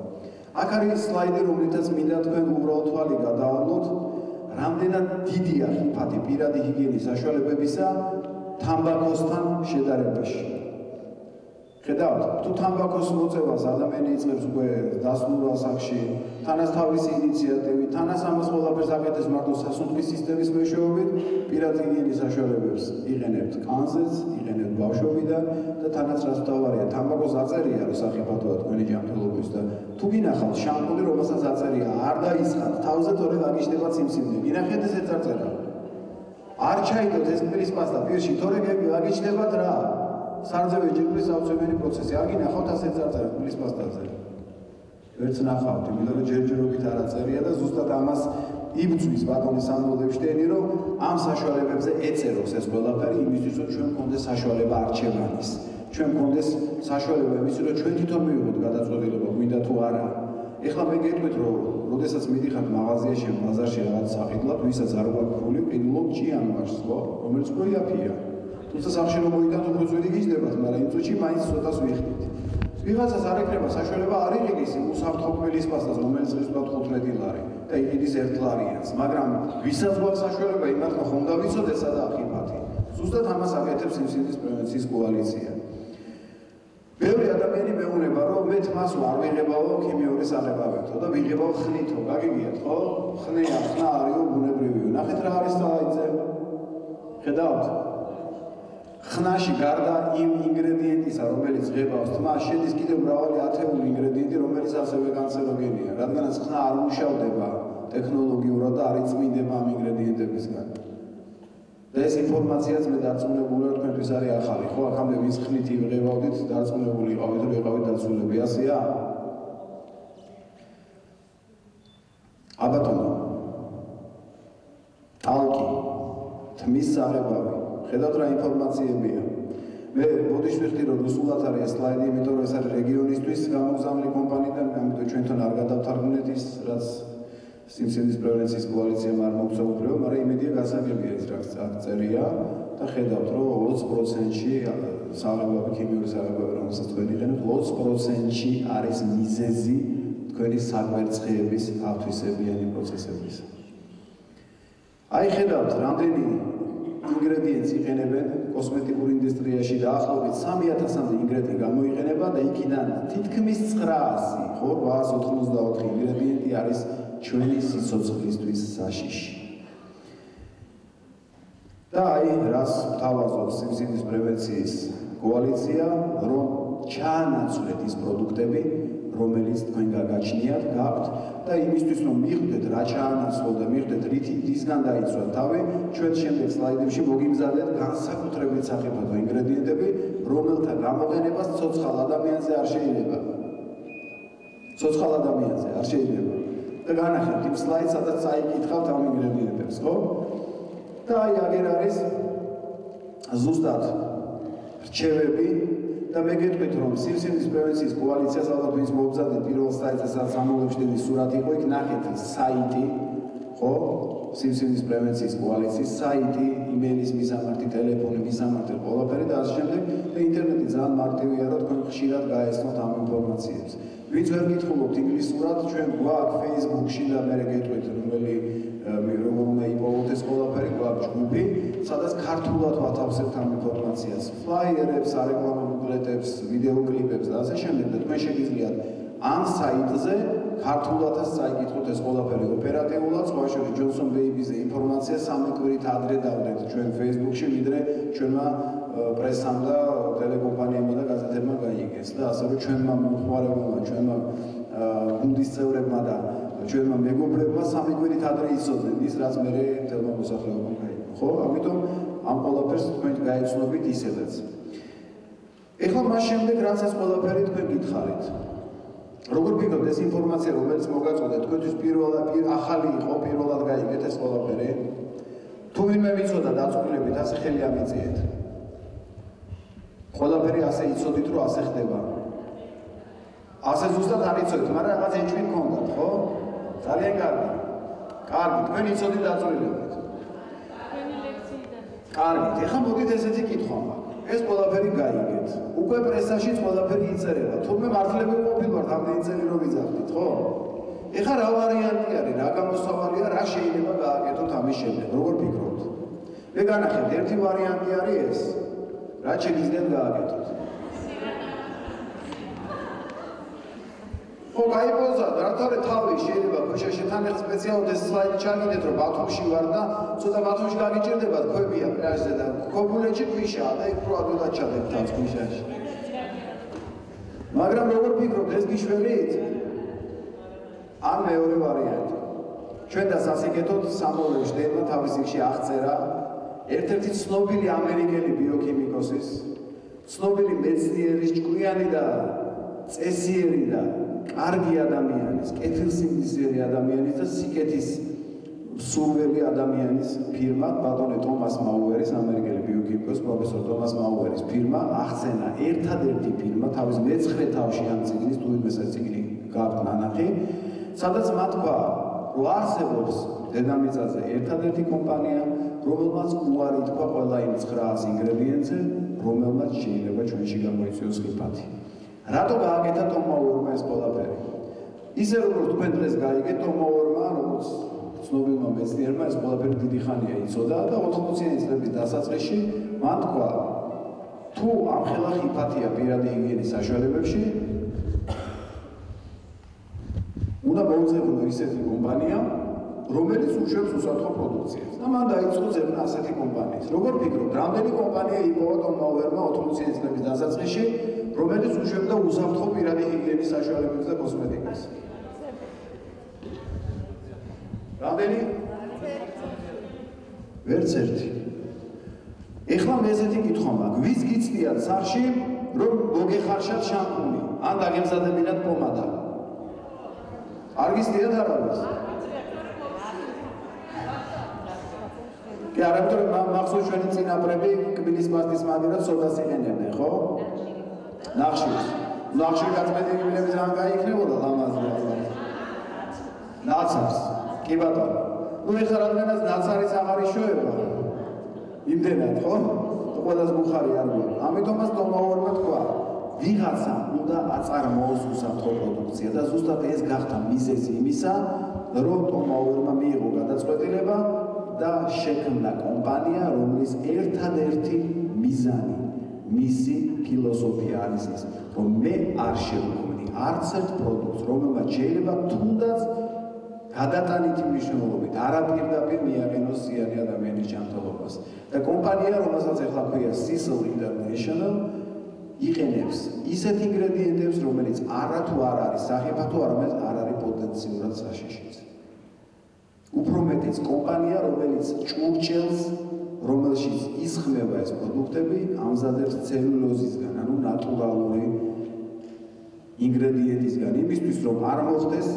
აქ არის სლაიდი, რომლითაც მინდა თქვენ უბრალოდ თვალი გადაავლოთ, რამდენად დიდია ხიფათი პირადი ჰიგიენის საშუალებებისა თამბაქოსთან შედარებაში. ხედავთ, თუ თამბაქოს მოწევას ადამიანი იწყებს უკვე დასნურ ასაკში, თანაც თავისი ინიციატივით, თანაც ამას ყველაფერს აკეთებს მარტო სასუნთქის სისტემის მეშვეობით, პირად ჰიგიენის საშუალებებს იღენებთ კანზეც, იღენებთ ბავშვობიდან და თანაც რაც თავარია, თამბაქოს აწერია რომ სახიფათოა თქვენი ჯანმრთელობის და თუ გინახავთ შამპუნი, რომელსაც აწერია, არ დაისხათ, თავზე თორე გაგიჩნდება სიმსივნე. გინახეთ ეს ეწარწერა. არ ჩაიდოთ ეს პირის პასტა პირში, თორე გაგიჩნდებათ რა? სარძევე ჯირის აუცილებელი პროცესი. არ გინახავთ ასე წარწერა ფულის პასტაზე. ვერც ნახავთ, იმიტომ რომ ჯერჯერობით არ აწერია და ზუსტად ამას იბძვის ბატონი სამოდევშტენი, რომ ამ საშუალებებზე ეწეროს ეს ყველაფერი იმისთვის, რომ ჩვენ გქონდეს საშუალება არჩევანის. ჩვენ გქონდეს საშუალება იმისთვის, რომ ჩვენ თვითონ მივიღოთ გადაწყვეტილება, გვინდა თუ არა. ეხლა მე გეტყვით, რომ როდესაც მიდიხართ მაღაზიაში, ბაზარში რაღაც საყიდლად, ვისაც არ გვაქვს ფული, ყიდულობ ჭიანვარს, ხო? რომელიც ყოიაფია. თუმცა სახში რომ მოიტანთ უფრო ძვირი გიждდებათ, მაგრამ იმ წუთში მაინც ცოტას ვიხდით. ვიღაცას არ ეკრება საშუალება არ იყიგის უსაფრთხო კბილის პასტას, რომელიც დღეს თქვა 15 ლარი და იყიდის 1 ლარიანს, მაგრამ ვისაც გვაქვს საშუალება იმათო ხომ დავიცოდეთ სადა ახიფათი. ზუსტად ამას აკეთებს სიმსივნის პრევენციის კოალიცია. ბევრი ადამიანი მეუბნება, რომ მე თმას ვარ ვიღებაო ქიმიური საღებავებთო და ვიღებაო ხნითო, გაგიგიათ ხო? ხნეა, ხნა არისო ბუნებრივიო. ნახეთ რა არის სლაიდზე. ხედავთ? ხნაში გარდა იმ ინგრედიენტისა, რომელიც ღებავს თმა, შედის კიდევ მრავალი ათეული ინგრედიენტი, რომელიც ასევე კანცეროგენია, რადგანაც ხნა არ მუშავდება ტექნოლოგიურად და არ იწმინდება ამ ინგრედიენტებისგან. და ეს ინფორმაციაც მე დარწმუნებული ვარ თქვენთვის არის ახალი, ხო? აქამდე ვის ხნით იღებავდით, დარწმუნებული იყავით, რომ იყავით დაცულები, ასეა? აბატონო. ალკი თმის საღებავი ხედავთ რა ინფორმაციებია. მე ბოდიში ვიხდი რომ რუსულად არის სლაიდი, იმიტომ რომ ეს არის რეგიონისთვის გამოგზავნილი კომპანიიდან, ამიტომ ჩვენთან არ გადავთარგმნეთ ის, რაც სიმსივნის პრევენციის კოალიციამ არ მოგცა უფლება, მაგრამ იმედია გასაგებია ის რაც წერია და ხედავთ რომ 20%-ში საღებავი ქიმიური საღებავი რომელსაც თქვენ იყენებთ 20%-ში არის მიზეზი თქვენი საკვერცხეების ათვისებიანი პროცესების. აი ხედავთ რამდენი ინგრედიენტს იყენებენ კოსმეტიკურ ინდუსტრიაში და ახლობით 3000-მდე ინგრედიენტი გამოიყენება და იქიდან თითქმის 900, ხო, 894 ინგრედიენტი არის ჩვენი სიცოცხლისთვის საშიში. და აი რას თავაზობს სიმსივნის პრევენციის კოალიცია, რომ ჩაანაცვლეთ ის პროდუქტები, რომელიც თქვენ გაგაჩნიათ, გაქვთ და იმისთვის რომ მიხვდეთ რა ჩაანაცვლო და მიხვდეთ რითი ისგან დაიცვა თავი, ჩვენ შემდეგ სლაიდებში მოგიმზადეთ განსაკუთრებით სახიფათო ინგრედიენტები, რომელთა გამოყენებას ცოცხალ ადამიანზე არ შეიძლება. ცოცხალ ადამიანზე არ შეიძლება. და განახეთ იმ სლაიდს, სადაც წაიკითხავთ ამ ინგრედიენტებს, ხო? და აი აგერ არის ზუსტად რჩევები და მე გეტყვით რომ სიმსივნის პრევენციის კოალიციას ალბათ ვინც მოგზადეთ პირველ საიტზე სამომავლობშდების სურათი იყო იქ ნახეთ საიტი ხო? სიმსივნის პრევენციის კოალიციის საიტი, იმეილის მისამართი, ტელეფონი მისამართი, ყველაფერი და ასე შემდეგ და ინტერნეტი ძალიან მარტივია, რომ თქვენ ხშირად გაეცნოთ ამ ინფორმაციებს. ვინც ვერ გითხულობთ ინგლისურად, ჩვენ გვაქვს Facebook-ში და მე გეტყვით, რომელი უნდა იპოვოთ ეს ყველაფერი, გვაქვს ჯგუფი, სადაც ქართულად ვათავსებთ ამ ინფორმაციას. ფლაიერებს, არეკლამო ბუკლეტებს, ვიდეო კლიპებს და ასე შემდეგ და თქვენ შეგიძლიათ ამ საიტზე ქართულადაც წაიკითხოთ ეს ყველაფერი ოპერატიულად, სხვა შორის ჯონსონ ბეიბიზე ინფორმაცია სამი კვირით ადრე დავდეთ ჩვენ Facebook-ში, ვიდრე ჩვენმა პრესამ და ტელეკომპანიებმა და გაზეთებმა გაიგეს და ასევე ჩვენმა მოხმარებელმა, ჩვენმა გუნდის წევრებმა და ჩვენმა მეგობრებმა სამი კვირით ადრე იცოდნენ ის, რაც მე თელმა მოსახლეობამ გაიგო. ხო, ამიტომ ამ ყველაფერს თქვენ გაიცნობით ისედაც. ეხლა მას შემდეგ რაც ეს ყველაფერი თქვენ გითხარით, როგორ ფიქრობთ ეს ინფორმაცია რომელიც მოგაწოდა თქვენთვის პირველად ახალი იყო პირველად გაიგეთ ეს ყველაფერი? თუ ვინმე ვიცოდა დაწყვილებით ასე ხელი ამიწიეთ. ყველაფერი ასე იცოდით რომ ასე ხდება. ასე ზუსტად არ იცოდით მაგრამ რაღაც ეჭვი მქონდათ ხო? ძალიან კარგი. კარგი. თქვენ იცოდით დაწყვილებით ლექციიდან კარგი ეხლა მოდით ესეთი კითხვა მაქვს ეს ყველაფერი გაიგეთ. უკვე პრესაშიც ყველაფერი იწერება. თუმცა მართლები ყოფილვართ ამდენი წელი რომ ვიძახდით, ხო? ეხლა რა ვარიანტი არის, რა გამოსავალია, რა შეიძლება გააკეთოთ ამის შემდეგ? როგორ ფიქრობთ? მე განახეთ, ერთი ვარიანტი არის ეს. რა შეიძლება გააკეთოთ? ხო, გაიგოცა, რატომ თავი შეიძლება ქუჩაში თან ერთ სპეციალურად ეს სლაიდი ჩაგიდეთ, რომ ბათუმში ვარ და ცოტა ბათუმში გაგიჭირდება ქვებია პლაჟზე და ქობულეთში ქვიშაა და იქ რო ადვილად ჩადებ თან ქვიშაში. მაგრამ როგორ ფიქრობთ, ეს გიშვერით? ან მეორე ვარიანტი. ჩვენ და სასიკეთოდ სამოვლე შტემა თავის იქში აღწერა ერთ-ერთი ცნობილი ამერიკელი ბიოქიმიკოსის, ცნობილი მეცნიერის ჭკვიანი და წესიერი და კარგი ადამიანის, კეთილსინდისერი ადამიანის და სიკეთის სულველი ადამიანის ფირმა ბატონე თომას მაუერის ამერიკელი ბიოქიმიკოს პროფესორ თომას მაუერის ფირმა ახსენა ერთადერთი ფირმა თავის მეცხრე თავში ამ ციგნის თუ იმეს ეს ციგნი გაქვთ ნანახი. სადაც მათ თქვა რომ არსებობს დედამიწაზე ერთადერთი კომპანია რომელმაც უარი თქვა ყველა იმ 900 ინგრედიენტზე რომელმაც შეიძლება ჩვენში გამოიწვიოს ხიფათი რატო გააკეთა ტომაურმა ეს ყველაფერი? ისე როგორც თქვენ დღეს გაიგეთ ტომაურმა, როგორც ცნობილმა მეცნიერმა ეს ყველაფერი დიდი ხანია იცოდა და 80-იანი წლების დასაწყისში მან თქვა თუ ამ ხელა ხიფათია პირადი ჰიგიენის საშუალებებში უნდა მოუწევინო ისეთი კომპანია რომელიც უშვებს უსაფრთხო პროდუქციას და მან დაიწყო ზებნა ასეთი კომპანიის. როგორ ფიქრობთ, რამდენი კომპანია იპოვა ტომაურმა 80-იანი წლების დასაწყისში რომელიც უშვებდა უსაფრთხო პირადი ჰიგიენის საშუალებებს და კოსმეტიკას. რამდენი? ვერც ერთი. ეხლა მე ესეთი კითხვა მაქვს, ვის გიცდიათ სახში, რომ მოგეხარშათ შამპუნი, ან დაგემზადებინათ პომადა? არ გიცდიათ არავის? კი, არამედ მახსოვს ჩვენი წინაპრები კბილის პასტის მაგერად სოდას იყენებდნენ, ხო? ნახშირს. ნახშირი გაწმენდები ძალიან გაიქნებოდა ლამაზი. ნაცარს. კი ბატონო. ნუ ეხლა რამდენად ნაცარის აღარ იშოება? იმდენად, ხო? ყველას ბუხარი არ გვაქვს. ამიტომაც თომაურმა თქვა, ვიღაცა უნდა აწარმოოს უსაფრთხო პროდუქცია და ზუსტად ეს გახდა მიზეზი იმისა, რომ თომაურმა მიიღო გადაწყვეტილება და შექმნა კომპანია, რომლის ერთადერთი მიზანი მისი ფილოსოფია არის ის, რომ მე არ შევქმნი არც ერთ პროდუქტს, რომელმაც შეიძლება თუნდაც გადატანითი მნიშვნელობით არაპირდაპირ მიაღენოს ზიანი ადამიანის ჯანმრთელობას. და კომპანია, რომელსაც ახლა ქვია Cecil International, იყენებს ისეთ ინგრედიენტებს, რომელიც არათუ არ არის სახიფათო, არამედ არ არის პოტენციურად საშიშიც. უფრო მეტიც კომპანია, რომელიც ჭურჭელს რომელშიც ისხმება ეს პროდუქტები ამზადებს ცელულოზისგან, ანუ ნატურალური ინგრედიენტისგან, იმისთვის რომ არ მოხდეს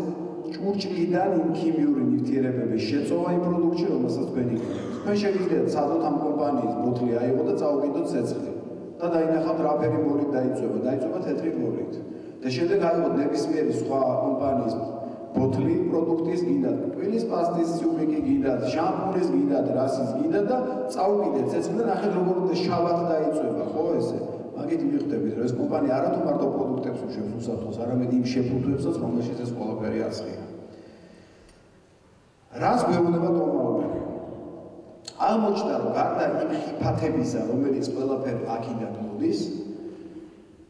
ჭურჭლიდან იმ ქიმიური ნივთიერებების შეწოვა იმ პროდუქტში, რომელსაც თქვენ იყენებთ. თქვენ შეგიძლიათ სადოთ ამ კომპანიის ბოთლი აიღოთ და წავიდოთ ცეცხლი და დაინახავთ რაფერი მოლით დაიწובה, დაიწובה თეთრი მოლით. და შემდეგ აიღოთ ნებისმიერი სხვა კომპანიის ბოთლი პროდუქტის გიდათ, კპილის პასტის სუბიკი გიდათ, შამპურის გიდათ, რასის გიდათ და წავიდეთ ცეცხლიდან ახეთ როგორ შავად დაიწובה, ხო ესე? მაგით მიხვდებით, რომ ეს კომპანია არა თუ მარტო პროდუქტებს უშვებს უსაფრთხოს, არამედ იმ შეფუთვებსაც, რომელშიც ეს ყველაფერი ასხია. რას გვეუბნება ტომაუბერი? აღმოჩნდა, რომ გარდა იმ ხიფათებისა, რომელიც ყველაფერ აქიდან მოდის,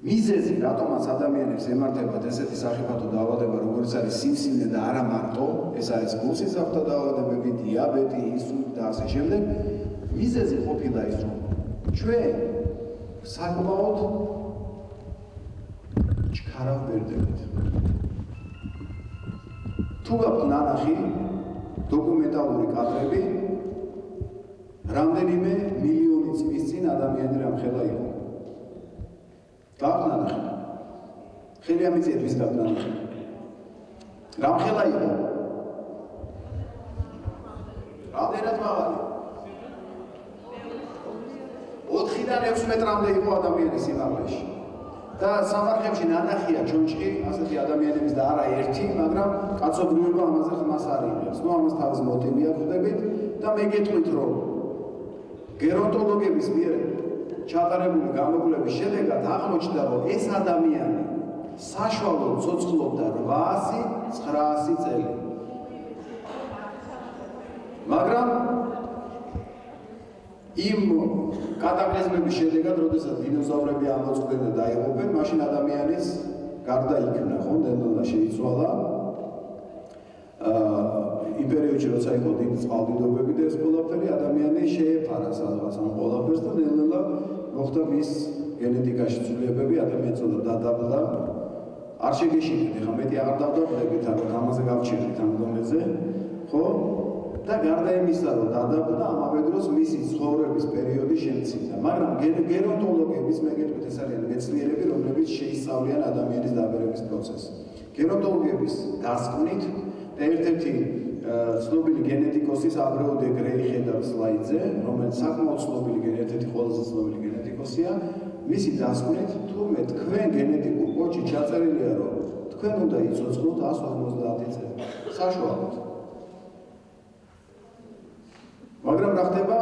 მიზეზი რატომაც ადამიანებს ემართებათ ესეთი სახიფათო დაავადება, როგორც არის სიმსივნე და არა მარტო, ეს არის გულსისაფრთხო დაავადებები, დიაბეტი, ინსულტი და ასე შემდეგ, მიზეზი ყოფილა ის, რომ ჩვენ საკმაოდ ჩქარავ ბერდებით. თუ გაქვთ ნანახი დოკუმენტალური კადრები რამდენიმე მილიონი წლის წინ ადამიანი რამხელა იყო. ნანახი? ხელი ამიწიეთ ვის გაქვთ ნანახი? რამხელა იყო? რამდენად მაღალი? 4-დან 6 მეტრამდე იყო ადამიანის სიმაღლეში. და სამარხებში ნანახია ჩონჩხი ასეთი ადამიანების და არა ერთი, მაგრამ კაცობრიობა ამაზე ხმას არ იღებს. ნუ ამას თავის მოტივი აქვს და მე გეტყვით რომ გერონტოლოგების მიერ ჩატარებული გამოკვლევის შედეგად აღმოჩნდა რომ ეს ადამიანი საშუალოდ ცოცხლობდა 800-900 წელი. მაგრამ იმ კატაკლიზმების შედეგად, როდესაც დინოზავრები ამოწყდნენ და დაიღუპნენ, მაშინ ადამიანის გარდა იქნა, ხო, ნელ-ნელა შეიცვალა. აა იმ პერიოდში, როცა იყო დიდი წყალდიდობები და ეს ყველაფერი ადამიანი შეეფარა სადღაც ამ ყველაფერს და ნელ-ნელა მოხდა მის გენეტიკაში ცვლილებები, ადამიანს უნდა დადაბლა. არ შეგეშინეთ, ეხლა მეტი აღარ დავდაბლებით, ანუ გამაზე გავჩერდით ამ დონეზე, ხო? და გარდა იმისა, რომ დადაბლა ამავე დროს მისი ცხოვრების პერიოდი შემცირდა, მაგრამ გენეტოლოგების მეგეთქვით ეს არის მეცნიერები, რომლებიც შეისწავლიან ადამიანის დაბერების პროცესს. გენეტოლოგების დასკვნით და ერთ-ერთი ცნობილი გენეტიკოსის აბრეო დე გრეი ხედავს სლაიდზე, რომელიც საკმაოდ ცნობილი გენეტიკოსი, ყველაზე ცნობილი გენეტიკოსია, მისი დასკვნით თურმე თქვენ გენეტიკურ კოჭი ჩაწერილია, რომ თქვენ უნდა იცოცხლოთ 150 წელი. საშუალოდ მაგრამ რა ხდება?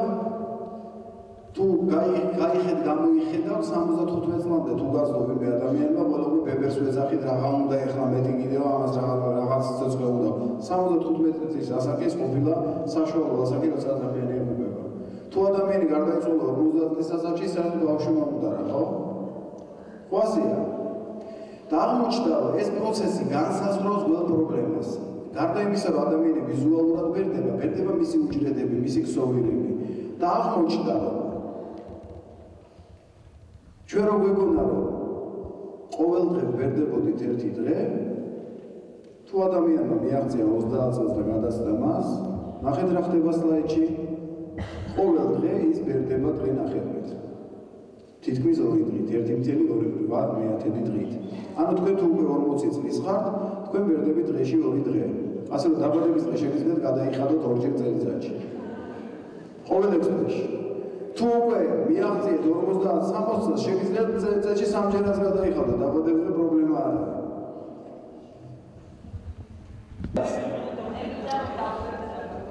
თუ გაიხედ გამოიხედავ 75 წლამდე თუ გაზდო ვინმე ადამიანმა ბოლომდე ბებერს ვეძახით რაღა უნდა ეხლა მეტი კიდევ ამას რაღა რაღაც წელწკე უნდა. 75 წლის ასაკის ყოფილა საშუალო ასაკი როცა ადამიანი ებუბება თუ ადამიანი გარდაიცვალა 50 წლის ასაკში საერთოდ ბავშვი მომუდარა ხო? ყვასია და აღმოჩნდა რომ ეს პროცესი განსაზღვრავს გულ პრობლემას. გარდა იმისა რომ ადამიანი ვიზუალურად ბერდება ბერდება მისი უჯრედები მისი ქსოვილები. და აღმოჩნდა რომ ჩვენ რო გვეგონა, რომ ყოველ დღე ვერდებოდით ერთი დღე, თუ ადამიანმა მიაღწია 30 წელს და გადასცა მას, ნახეთ რა ხდება სლაიდში. ყოველ დღე ის ვერდება დღე ნახევრით. თითქმის ორი დღით, ერთი მთელი ორი ვარ მეათედი დღით. ანუ თქვენ თუ უკვე 40 წლის ხართ, თქვენ ვერდებით დღეში ორი დღე. ასე რომ დაბადების დღე შეგიძლიათ გადაიხადოთ ორჯერ წელიწადში. ყოველ დღეში. თუ უკვე მიაღწიეთ 50-60 წელს შეგიძლიათ წელიწადში სამჯერაც გადაიხადოთ, დაბადების დღე პრობლემა არ არის.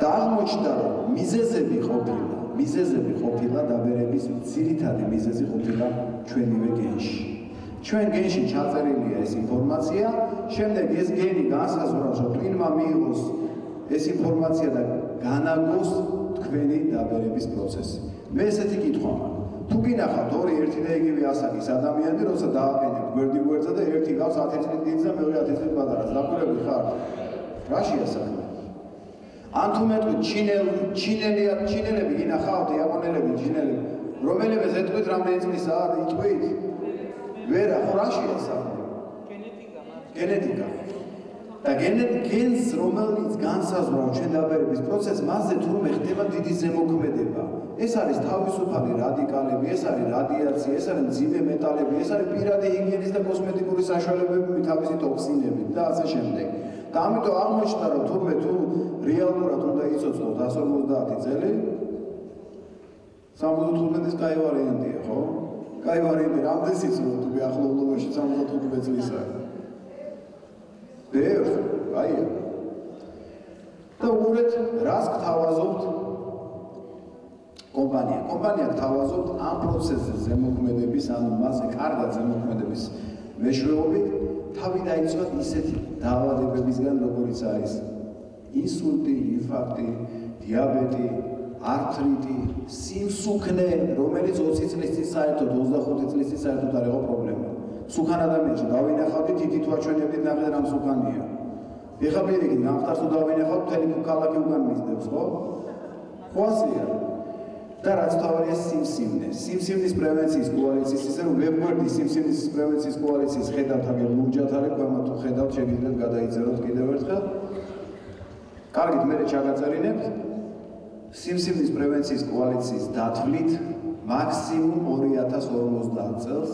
და აღმოჩნდა რომ მიზეზები ყოფილა მიზეზები ყოფილა დაბერების ძირითადი მიზეზი ყოფილა ჩვენივე გენში. ჩვენ გენში ჩაწერილია ეს ინფორმაცია შემდეგ ეს გენი განსაზღვრავს რომ twin-მა მიიღოს ეს ინფორმაცია და განაგოს თქვენი დაბერების პროცესი მე ესეთი კითხვა მაქვს. თუ გინახავთ ორი ერთი და იგივე ასაკის ადამიანი როცა დააყენებთ გვერდი გვერდზე და ერთი გავს 10 წლის დიდს და მეორე 10 წლის პატარას დაკვირები ხარ. რაში ასაკი? ან თუ მეტყვი ჩინელ ჩინელია ჩინელები გინახავთ იაპონელები ჩინელები რომელებიც ეთქვით რამდენი წლისაა იტყვით? ვერა ხო საქმე გენეტიკა გენეტიკა. და გენს რომელიც განსაზღვრავს ჩვენ დაბერების პროცესს მასზე თურმე ხდება დიდი ზემოქმედება ეს არის თავისუფალი რადიკალები, ეს არის რადიაცია, ეს არის ძიმე მეტალები, ეს არის პირადი ჰიგიენის და კოსმეტიკური საშუალებები, თავისი ტოქსინები და ასე შემდეგ. და ამიტომ აღმოჩნდა, რომ თურმე თუ რეალურად უნდა იცოცხლოთ 150 წელი, 75-ის კაი ვარიანტია, ხო? კაი ვარიანტი რამდენს იცნობთ თქვი ახლობლობაში 75 წლისა? ბევრს, აია. და უბრალოდ რას გთავაზობთ კომპანია. კომპანია გთავაზობთ ამ პროცესზე ზემოქმედების, ანუ მასზე კარგად ზემოქმედების მეშვეობით თავი დაიცვათ ისეთი დაავადებებისგან, როგორიც არის ინსულტი, ინფარქტი, დიაბეტი, ართრიტი, სიმსუქნე, რომელიც 20 წლის წინ საერთოდ 25 წლის წინ საერთოდ არ იყო პრობლემა. სუქან ადამიანში დავინახავდი თითითვა ჩვენებით ნახეთ რამ სუქანია. ეხა პირიქით, ნახტარს თუ დავინახავ, მთელი ქალაქი უკან მისდევს, ხო? ხო ასეა. და რაც თავია სიმსივნე. სიმსივნის პრევენციის კოალიციის ისე რომ ვებგვერდი სიმსივნის პრევენციის კოალიციის ხედავთ აგერ ლურჯად არის, ყველა თუ ხედავთ შეგიძლიათ გადაიწეროთ კიდევ ერთხელ. კარგით, მე ჩაგაწერინებთ. სიმსივნის პრევენციის კოალიციის დათვლით მაქსიმუმ 2050 წელს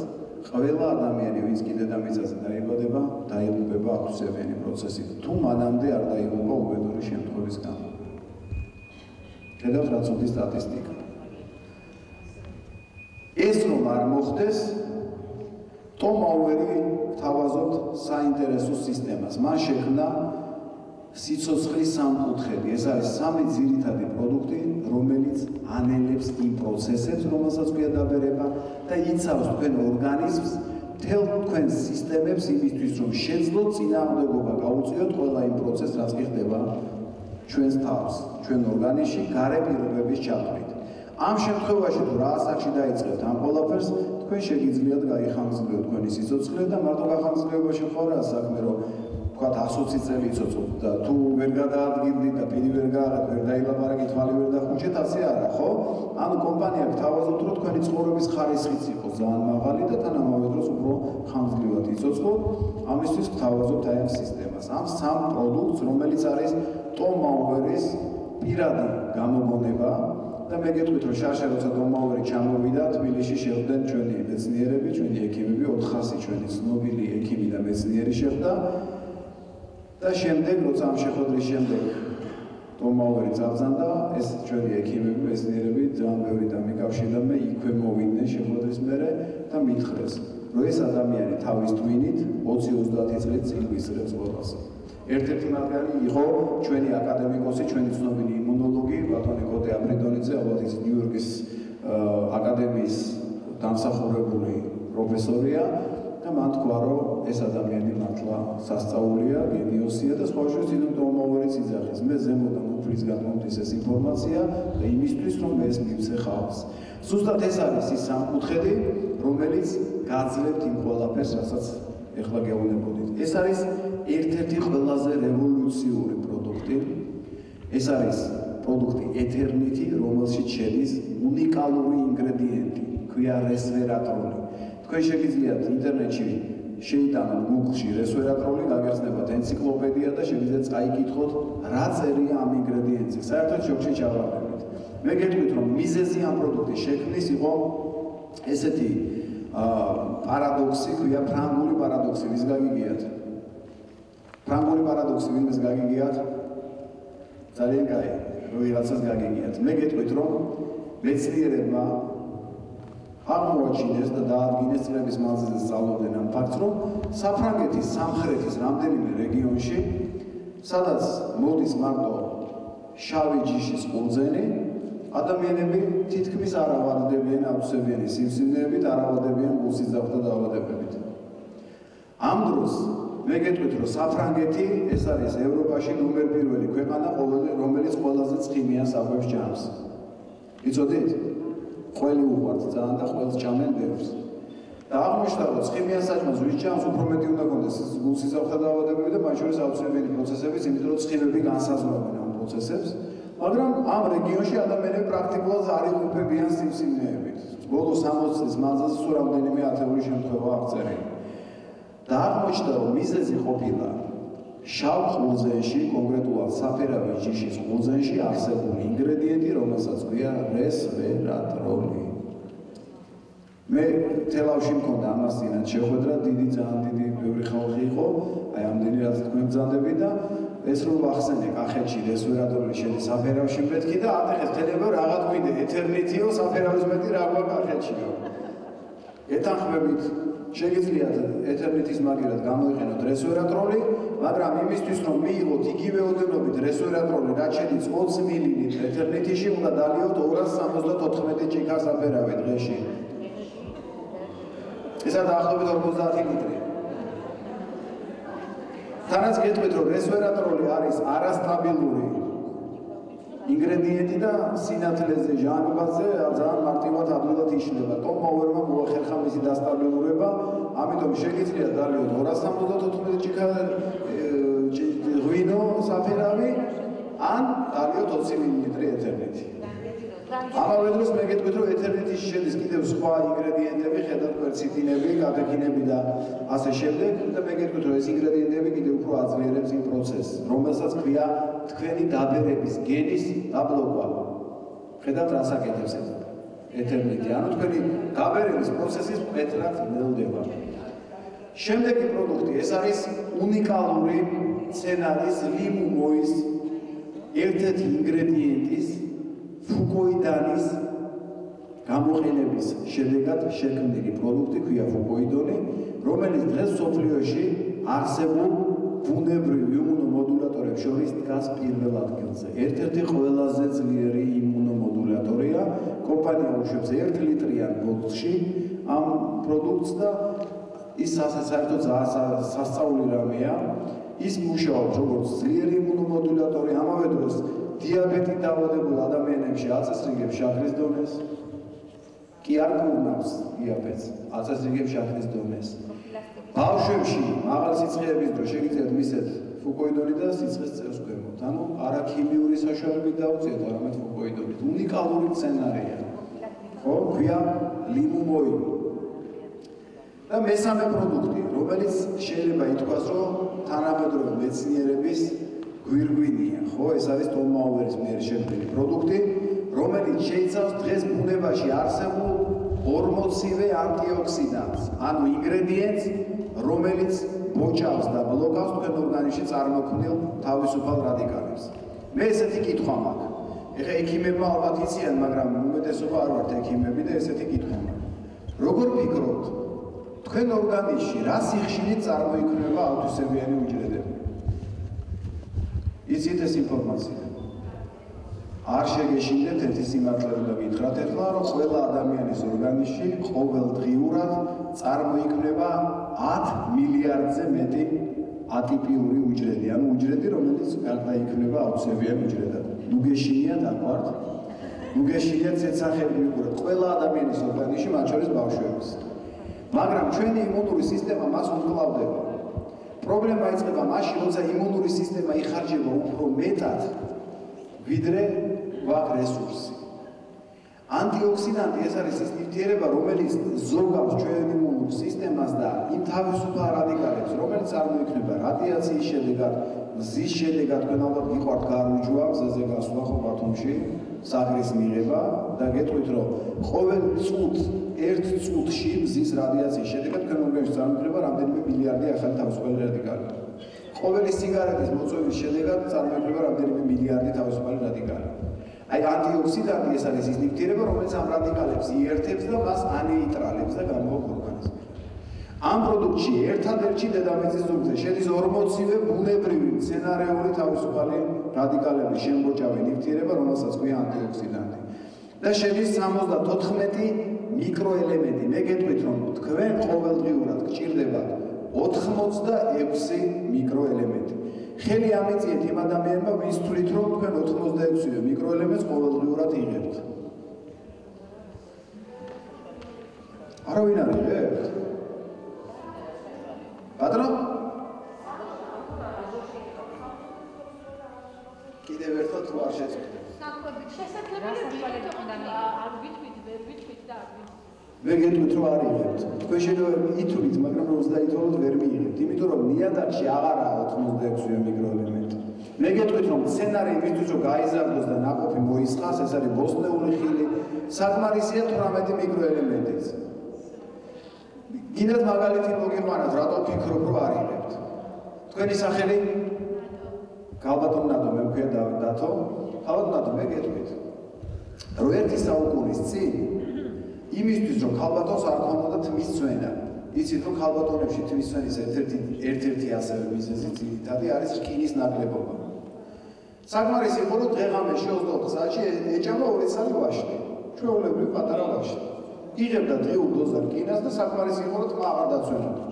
ყველა ადამიანი, ვინც კიდე დამიწაზე დაიბადება, დაიღუპება აფსევენი პროცესით. თუ მანამდე არ დაიღუპა უბედური შემთხვევის გამო. ხედავთ რა ცუდი სტატისტიკა. არ მოხდეს, ტომ აუერი თავაზობთ საინტერესო სისტემას. მან შექმნა სიცოცხლის სამკუთხედი. ეს არის სამი ძირითადი პროდუქტი, რომელიც ანელებს იმ პროცესებს, რომელსაც ქვია დაბერება და იცავს თქვენ ორგანიზმს, თელ თქვენ სისტემებს იმისთვის, რომ შეძლოთ წინააღმდეგობა გაუწიოთ ყველა იმ პროცესს, რაც ხდება ჩვენს თავს, ჩვენ ორგანიზმში გარე პირობების ჩათვლით. ამ შემთხვევაში თუ რა ასაკში დაიწყებთ ამ ყველაფერს, თქვენ შეგიძლიათ გაიხანგრძლივოთ თქვენი სიცოცხლე და მარტო გახანგრძლივებაში ხო რა საქმე, რომ თქვა 120 წელი იცოცხლოთ და თუ ვერ გადაადგილდით და პირი ვერ გააღეთ, ვერ დაილაპარაკე თვალი ვერ დახუჭეთ, ასე არა, ხო? ანუ კომპანია გთავაზობთ, რომ თქვენი ცხოვრების ხარისხიც იყოს ძალიან მაღალი და თანამედროვე დროს უფრო ხანგრძლივად იცოცხლოთ. ამისთვის გთავაზობთ აი ამ სისტემას. ამ სამ პროდუქტს, რომელიც არის Tom Mauer-ის პირადი გამოგონება და მე გეტყვით, რომ შარშა როცა Mauer-ი ჩამოვიდა თბილისში, შეხვდნენ ჩვენი მეცნიერები, ჩვენი ექიმები, 400 ჩვენი ცნობილი ექიმი და მეცნიერი შეხვდა. და შემდეგ როცა ამ შეხვედრის შემდეგ ტომაური წავზანდა ეს ჩვენი ექიმები მეცნიერები ძალიან ბევრი დამიკავშირდა მე იქვე მოვიდნენ შეხვედრის მერე და მითხრეს რომ ეს ადამიანი თავის ტვინით 20-30 წელი წინ ვისრებს ყველას ერთ-ერთი მაგარი იყო ჩვენი აკადემიკოსი ჩვენი ცნობილი იმუნოლოგი ბატონი კოტე აბრიდონიძე ალბათ ის ნიუ-იორკის აკადემიის დამსახურებული პროფესორია და მან თქვა რომ ეს ადამიანი მართლა სასწაულია, გენიოსია და სხვა შორის თვითონ ტომოვერიც იძახის. მე ზემოდან უფლის გამომდის ეს ინფორმაცია და იმისთვის რომ ეს მივცე ხალხს. ზუსტად ეს არის ის სამკუთხედი, რომელიც გაძლევთ იმ ყველაფერს, რასაც ეხლა გეუბნებოდით. ეს არის ერთ-ერთი ყველაზე რევოლუციური პროდუქტი. ეს არის პროდუქტი ეთერნიტი, რომელშიც შედის უნიკალური ინგრედიენტი, ქვია რესვერატროლი. თქვენ შეგიძლიათ ინტერნეტში შეიტანოთ Google-ში რესვერატროლი, გაგეხსნებათ ენციკლოპედია და შეგიძლიათ წაიკითხოთ რა წერია ამ ინგრედიენტზე. საერთოდ შოქში ჩავარდებით. მე გეტყვით რომ მიზეზი ამ პროდუქტის შექმნის იყო ესეთი პარადოქსი, ქვია ფრანგული პარადოქსი, ვის გაგიგიათ? ფრანგული პარადოქსი ვინმეს გაგიგიათ? ძალიან კაი, რო ვიღაცას გაგიგიათ. მე გეტყვით რომ მეცნიერებმა აღმოაჩინეს და დაადგინეს წლების მანძილზე სწავლობდნენ ამ ფაქტს, რომ საფრანგეთის სამხრეთის რამდენიმე რეგიონში, სადაც მოდის მარტო შავი ჯიშის ყურძენი, ადამიანები თითქმის არ ავარდებიან აუცილებელი სიმსივნეებით, არ ავარდებიან გულსიძახთა დაავადებებით. ამ დროს მე გეტყვით, რომ საფრანგეთი ეს არის ევროპაში ნომერ პირველი ქვეყანა, რომელიც ყველაზე ცხიმიან საკვებს ჭამს. იცოდით? ყველი უყვართ ძალიან და ყველს ჭამენ ბევრს. და აღმოჩნდა რომ ცხიმიან საჭმელს ვის ჭამს უფრო მეტი უნდა კონდეს გულსიზავთა დაავადებები და მათ შორის აუცილებელი პროცესებიც, იმიტომ რომ ცხიმები განსაზღვრავენ ამ პროცესებს. მაგრამ ამ რეგიონში ადამიანები პრაქტიკულად არ იყოფებიან სიმსივნეებით. ბოლო 60 წლის მანძილზე სულ რამდენიმე ათეული შემთხვევა აღწერილი. და აღმოჩნდა რომ მიზეზი ყოფილა შავ ყურძენში, კონკრეტულად საფერავი ჯიშის ყურძენში არსებული ინგრედიენტი, რომელსაც ქვია რესვერატროლი. მე თელავში მქონდა ამას წინათ შეხვედრა, დიდი ძალიან დიდი ბევრი ხალხი იყო, აი ამდენი რაც თქვენ ბძანდები და ეს რომ ვახსენე კახეთში რესვერატროლი შედის საფერავში მეთქი და ატეხეს თელება რაღა თქვი ეთერნიტიო საფერავის მეტი რა გვა კახეთშიო. ეთანხმებით შეგიძლიათ ეთერნეტის მაგერად გამოიყენოთ რესვერატროლი, მაგრამ იმისთვის რომ მიიღოთ იგივე ოდენობით რესვერატროლი, რაც შედის 20 მილილიტრი ეთერნეტიში, უნდა დალიოთ 274 ჭიქას აფერავი დღეში. ესა დაახლოებით 50 ლიტრი. თანაც გეტყვით რომ რესვერატროლი არის არასტაბილური ინგრედიენტი და სინათლეზე ჟანგბაზე ძალიან მარტივად ადვილად იშლება. ტომაურმა მოახერხა მისი დასტაბილურება, ამიტომ შეგიძლიათ დალიოთ 274 ჭიქა ღვინო საფერავი ან დალიოთ 20 მილილიტრი ეთერნეტი. ამავე დროს მე გეტყვით რომ ეთერნეტის შედის კიდევ სხვა ინგრედიენტები, ხედავთ კვერციტინები, კატექინები და ასე შემდეგ და მე გეტყვით რომ ეს ინგრედიენტები კიდევ უფრო აძლიერებს იმ პროცესს, რომელსაც ქვია თქვენი დაბერების გენის დაბლოკვა. ხედავთ რას აკეთებს ეთერნეტი, ანუ თქვენი დაბერების პროცესის პეტრად ნელდება. შემდეგი პროდუქტი, ეს არის უნიკალური სცენარის ლიმუმოის ერთ-ერთი ინგრედიენტის ფუკოიდანის გამოყენების შედეგად შექმნილი პროდუქტი ქვია ფუკოიდონი, რომელიც დღეს სოფლიოში არსებულ ბუნებრივ იმუნომოდულატორებს შორის დგას პირველ ადგილზე. ერთ-ერთი ყველაზე ძლიერი იმუნომოდულატორია. კომპანია უშვებს 1 ლიტრიან ბოთლში ამ პროდუქტს და ის საერთოდ ძალიან სასწაული რამეა. ის მუშაობს როგორც ძლიერი იმუნომოდულატორი, ამავე დროს დიაბეტით დაავადებულ ადამიანებში აწესრიგებს შაქრის დონეს. კი არ გუნავს დიაბეტს, აწესრიგებს შაქრის დონეს. ბავშვებში მაღალ სიცხეების დროს შეგიძლიათ მისცეთ ფუკოიდონი და სიცხეს წევს ქვემოთ. ანუ არა ქიმიური საშუალებით დაუწიოთ, არამედ ფუკოიდონით. უნიკალური სცენარია. ხო, ქვია ლიმუმოი. და მესამე პროდუქტი, რომელიც შეიძლება ითქვას, რომ თანამედროვე მეცნიერების გვირგვინია, ხო? ეს არის ტომაუერის მიერ შექმნილი პროდუქტი, რომელიც შეიცავს დღეს ბუნებაში არსებულ 40-ვე ანტიოქსიდანტს, ანუ ინგრედიენტს, რომელიც ბოჭავს და ბლოკავს თქვენ ორგანიზმში წარმოქმნილ თავისუფალ რადიკალებს. მე ესეთი კითხვა მაქვს. ეხა ექიმებმა ალბათ იციან, მაგრამ უმეტესობა არ ვართ ექიმები და ესეთი კითხვა მაქვს. როგორ ფიქრობთ? თქვენ ორგანიზმში რა სიხშირით წარმოიქმნება ავტოსებიანი უჯრედები? იცით ეს ინფორმაცია? არ შეგეშინდეთ ერთი სიმართლე უნდა გითხრათ ეხლა რომ ყველა ადამიანის ორგანიზმში ყოველდღიურად წარმოიქმნება 10 მილიარდზე მეტი ატიპიური უჯრედი, ანუ უჯრედი, რომელიც გარდაიქმნება აუცილებელი უჯრედად. ნუ გეშინიათ აკვართ? ნუ გეშინიათ ცეცხლები უყურეთ ყველა ადამიანის ორგანიზმში, მათ შორის ბავშვების. მაგრამ ჩვენი იმუნური სისტემა მას უმკლავდება. პრობლემა იწყება მაშინ, როცა იმუნური სისტემა იხარჯება უფრო მეტად, ვიდრე გვაქვს რესურსი. ანტიოქსიდანტი ეს არის ის ნივთიერება, რომელიც ზოგავს ჩვენ იმუნურ სისტემას და იმ თავისუფალ რადიკალებს, რომელიც წარმოიქმნება რადიაციის შედეგად, მზის შედეგად, თქვენ ალბათ გიყვართ გარუჯვა, მზეზე გასვლა ხო ბათუმში, საგრის მიღება და გეტყვით, რომ ყოველ წუთს ერთ წუთში მზის რადიაციის შედეგად თქვენ ორგანიზმში წარმოიქმნება რამდენიმე მილიარდი ახალი თავისუფალი რადიკალი. ყოველი სიგარეტის მოწვევის შედეგად წარმოიქმნება რამდენიმე მილიარდი თავისუფალი რადიკალი. აი ანტიოქსიდანტი ეს არის ის ნივთიერება, რომელიც ამ რადიკალებს იერთებს და მას ანეიტრალებს და გამოაქვს ორგანიზმში. ამ პროდუქტში ერთადერთი დედამიწის ზურგზე შედის 40-ვე ბუნებრივი სცენარეული თავისუფალი რადიკალების შემოჭავი ნივთიერება, რომელსაც ქვია ანტიოქსიდანტი. და შედის 74 მიკროელემენტი. მე გეტყვით, რომ თქვენ ყოველდღიურად გჭირდება 86 მიკროელემენტი. ხელი ამეციეთ იმ ადამიანმა, ვის თვლით, რომ თქვენ 86 მიკროელემენტს ყოველდღიურად იღებთ. არავინ არ იღებს? პატრონ? კიდევ ერთხელ თუ არ შეწყვეტ. შესაძლებელი უნდა არ ვიტყვით, ვერ ვიტყვით და არ ვიტყვით. მე გეტყვით რომ არ იღებთ. თქვენ შეიძლება ითვლით, მაგრამ 30-ით ვერ მიიღებთ, იმიტომ რომ ნიადაგში აღარაა 86 მიკროელემენტი. მე გეტყვით რომ სცენარი იმისთვის რომ გაიზარდოს და ნაყოფი მოისხას, ეს არის ბოსტნეული ხილი, საკმარისია 18 მიკროელემენტიც. კიდევ მაგალითი მოგიყვანოთ, რატო ფიქრობ რომ არ იღებთ. თქვენი სახელი გალბატონნადო მე მქვია დათო. გალბატონნადო მე გეტყვით. რო ერთი საუკუნის წინ იმისთვის რომ ქალბატონს არ ქონოდა თმის წვენა იცით რომ ქალბატონებში თვისვენის ერთ-ერთი ერთ-ერთი ასევე მიზეზი ძირითადი არის რკინის ნაკლებობა. საკმარისი იყო რომ დღეღამეში 24 საათში ეჭამა ორი წელი ვაშლი. ჩვეულებრივი პატარა ვაშლი. იღებდა დღეულ დოზა რკინას და საკმარისი იყო რომ თმა აღარ დაცვენოდა.